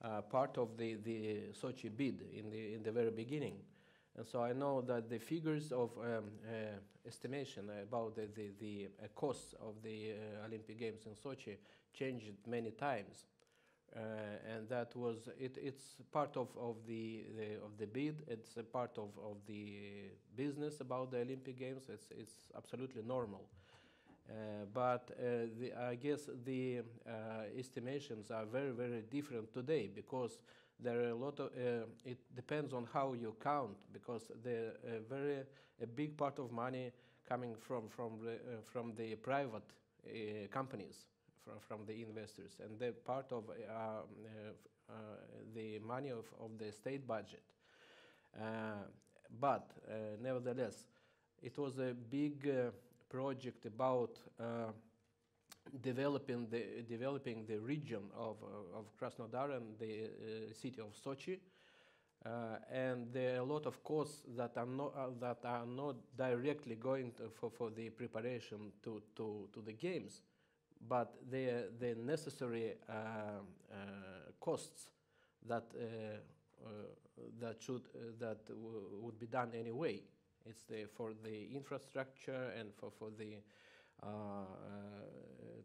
uh, part of the, the Sochi bid in the, in the very beginning. And so I know that the figures of um, uh, estimation about the, the, the uh, costs of the uh, Olympic Games in Sochi changed many times. Uh, and that was it, it's part of, of the, the, of the bid. It's a part of, of the business about the Olympic Games. It's, it's absolutely normal. Uh, but uh, the, I guess the uh, estimations are very, very different today because there are a lot of. it depends on how you count because the very a big part of money coming from from from the private companies from, the investors and the part of uh, uh, the money of, of the state budget. Uh, but nevertheless, it was a big project about uh, developing the developing the region of uh, of Krasnodar and the uh, city of Sochi. Uh, and there are a lot of costs that are not uh, that are not directly going to, for for the preparation to to to the games, but the the necessary uh, uh, costs that uh, that should that would be done anyway. It's the for the infrastructure and for for the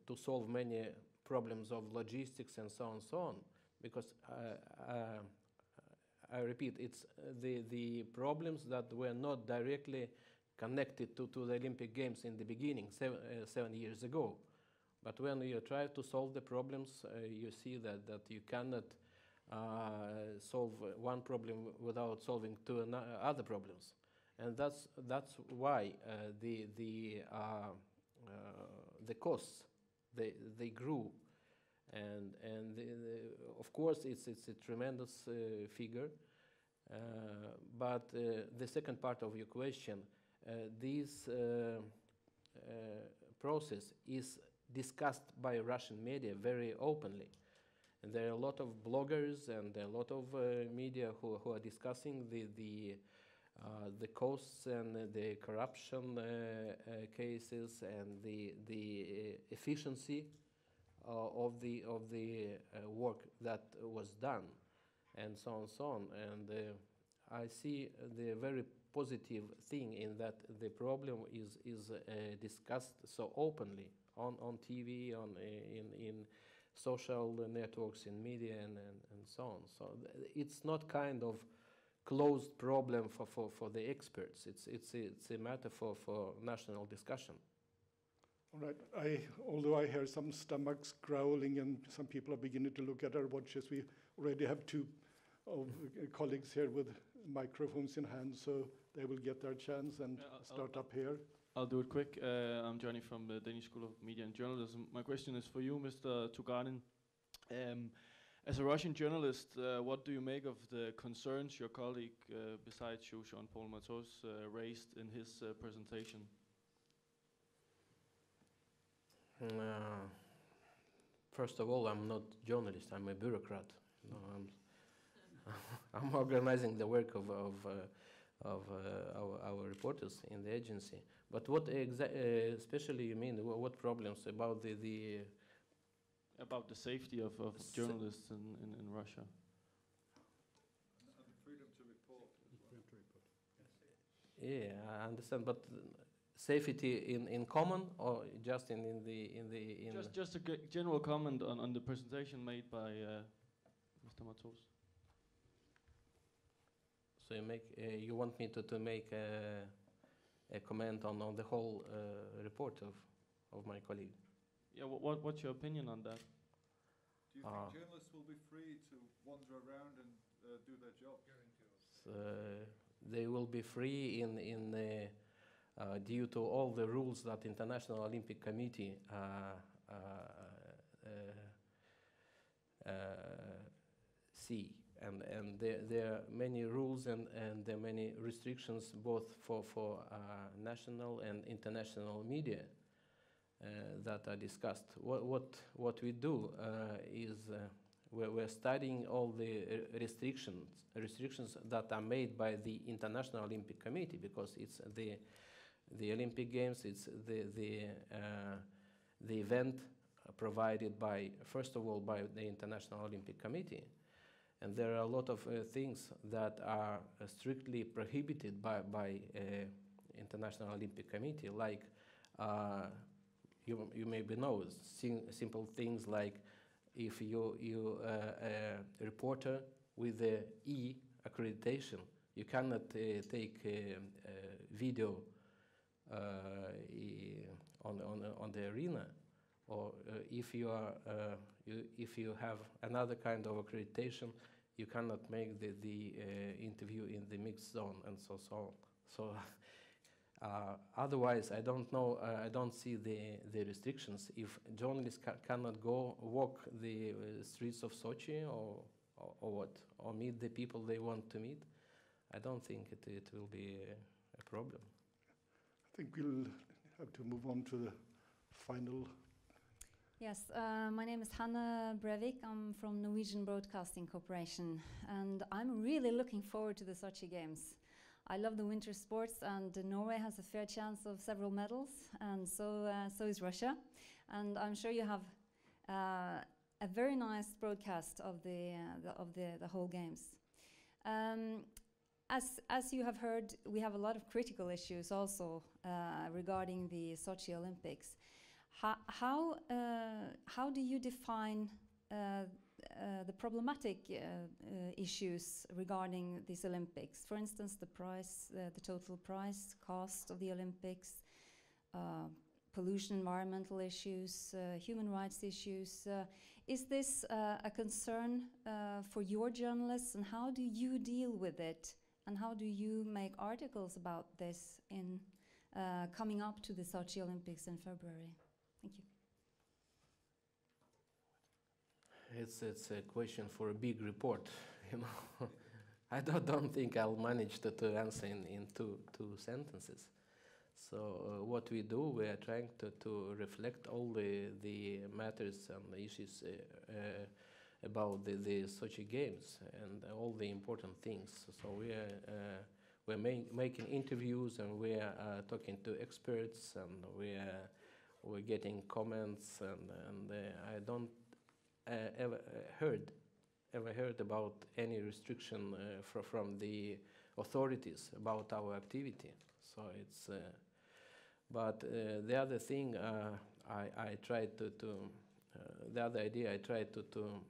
to solve many problems of logistics and so on and so on. Because I repeat, it's the the problems that were not directly connected to, to the Olympic Games in the beginning, seven, uh, seven years ago. But when you try to solve the problems, uh, you see that, that you cannot uh, solve one problem without solving two other problems. And that's, that's why uh, the, the, the costs, they, they grew. And, and the, the, of course, it's, it's a tremendous uh, figure. Uh, but uh, the second part of your question, this process is discussed by Russian media very openly. And there are a lot of bloggers and a lot of uh, media who, who are discussing the, the, uh, the costs and the corruption uh, uh, cases and the, the uh, efficiency uh, of the, of the work that was done and so on and so on. And I see the very positive thing in that the problem is, is discussed so openly on, on TV, on, uh, in, in social networks, in media, and, and, and so on. So it's not kind of closed problem for, for, for the experts. It's, it's, a- it's a matter for, for national discussion. All right. I, although I hear some stomachs growling and some people are beginning to look at our watches, we already have two of uh, colleagues here with microphones in hand, so they will get their chance and Yeah, I'll- I'll- start up here. I'll do it quick. Uh, I'm Johnny from the Danish School of Media and Journalism. My question is for you, Mr. Tugarin. Um, as a Russian journalist, uh, what do you make of the concerns your colleague, uh, besides you, Jean-Paul Marthoz, uh, raised in his uh, presentation? Uh, first of all, I'm not a journalist. I'm a bureaucrat. No, I'm, (laughs) I'm organizing the work of of, of our, our reporters in the agency. But what exa- uh, especially you mean? What problems about the the? About the safety of, of S- journalists in, in, in Russia. Yeah, I understand. But safety in, in common or just in, in the in the in? Just, just a g- general comment on, on the presentation made by uh, Mr. Marthoz. So you make uh, you want me to, to make a, a comment on, on the whole uh, report of, of my colleague. Yeah, what, what, what's your opinion on that? Do you think journalists will be free to wander around and uh, do their job? So they will be free in in uh, uh, due to all the rules that International Olympic Committee uh, uh, uh, uh, see, and and there, there are many rules and and there are many restrictions both for for uh, national and international media. Uh, that are discussed. What what what we do uh, is uh, we're, we're studying all the restrictions restrictions that are made by the International Olympic Committee because it's the the Olympic Games. It's the the uh, the event provided by first of all by the International Olympic Committee, and there are a lot of uh, things that are uh, strictly prohibited by by uh, International Olympic Committee, like. Uh, you, you maybe know sim- simple things like if you you a reporter with the E accreditation, you cannot take uh, video on on on the arena, or uh, if you are uh, you, if you have another kind of accreditation, you cannot make the the uh, interview in the mixed zone and so so on. So. (laughs) Uh, otherwise, I don't know. Uh, I don't see the the restrictions. If journalists ca- cannot go walk the uh, streets of Sochi or, or or what, or meet the people they want to meet, I don't think it it will be a, a problem. I think we'll have to move on to the final Yes, uh, my name is Hanne Brevik. I'm from Norwegian Broadcasting Corporation, and I'm really looking forward to the Sochi Games. I love the winter sports, and Norway has a fair chance of several medals, and so uh, so is Russia. And I'm sure you have uh, a very nice broadcast of the, uh, the of the, the whole games. Um, as, as you have heard, we have a lot of critical issues also uh, regarding the Sochi Olympics. How, how, uh, how do you define uh, uh, the problematic uh, uh, issues regarding these Olympics? For instance, the price, the total price, cost of the Olympics, pollution, environmental issues, human rights issues. is this a concern for your journalists, and how do you deal with it? And how do you make articles about this in coming up to the Sochi Olympics in February? Thank you. It's, it's a question for a big report, (laughs) you know. I don't, don't think I'll manage to, to answer in, in two, two sentences. So uh, what we do, we are trying to, to reflect all the, the matters and the issues uh, uh, about the, the Sochi Games and all the important things. So we are, uh, we're making interviews and we are uh, talking to experts and we are we're getting comments, and, and uh, I don't uh, ever uh, heard ever heard about any restriction fr from the authorities about our activity. So it's, but the other thing I, I tried to, to the other idea I tried to to,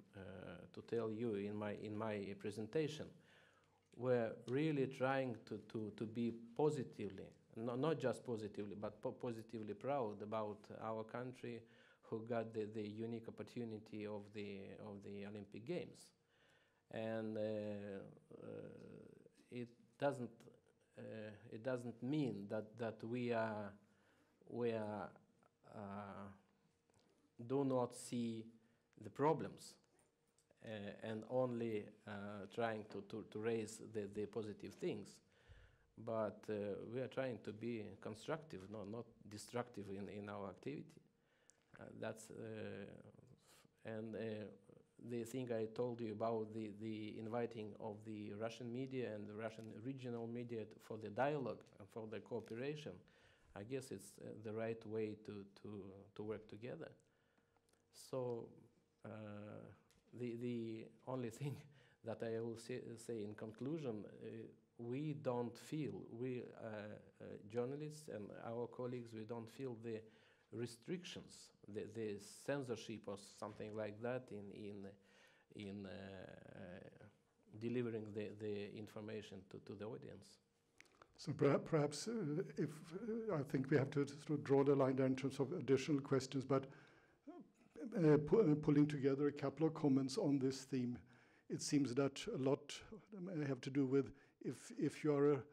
to tell you in my in my presentation, we're really trying to, to, to be positively no, not just positively, but po positively proud about our country who got the, the unique opportunity of the, of the Olympic Games. And uh, uh, it, doesn't, uh, it doesn't mean that, that we, are, we are, do not see the problems uh, and only uh, trying to, to, to raise the, the positive things but uh, we are trying to be constructive, no, not destructive in, in our activity. Uh, that's uh, and the thing I told you about the, the inviting of the Russian media and the Russian regional media for the dialogue and for the cooperation, I guess it's uh, the right way to, to, to work together. So uh, the, the only (laughs) thing that I will say, say in conclusion, uh, we don't feel, we uh, uh, journalists and our colleagues, we don't feel the restrictions, the, the censorship or something like that in, in, in uh, delivering the, the information to, to the audience. So perhaps uh, if uh, I think we have to sort of draw the line there in terms of additional questions, but uh, pu pulling together a couple of comments on this theme, it seems that a lot have to do with if, if you are a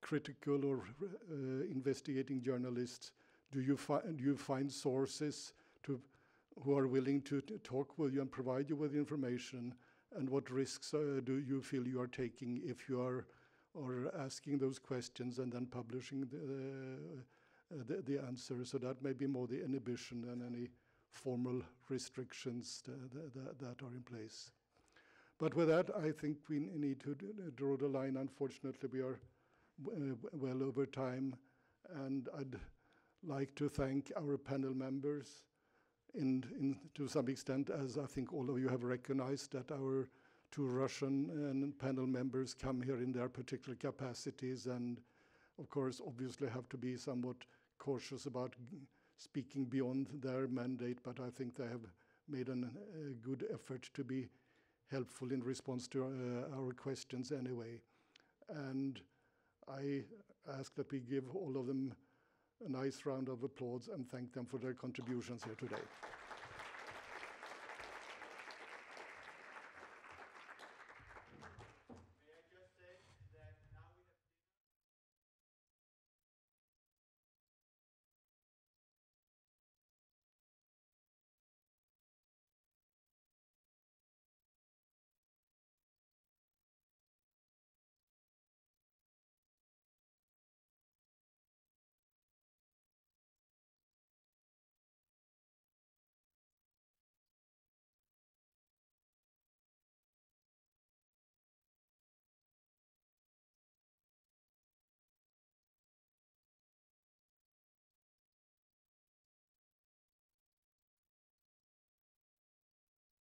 critical or uh, investigating journalist, do you, do you find sources to, who are willing to talk with you and provide you with information? And what risks uh, do you feel you are taking if you are or asking those questions and then publishing the, uh, the, the answer? So that may be more the inhibition than any formal restrictions that, that, that are in place. But with that, I think we need to draw the line. Unfortunately, we are uh, well over time, and I'd like to thank our panel members to some extent, as I think all of you have recognized that our two Russian and panel members come here in their particular capacities and of course obviously have to be somewhat cautious about speaking beyond their mandate, but I think they have made an, a good effort to be helpful in response to uh, our questions anyway. And I ask that we give all of them a nice round of applause and thank them for their contributions here today.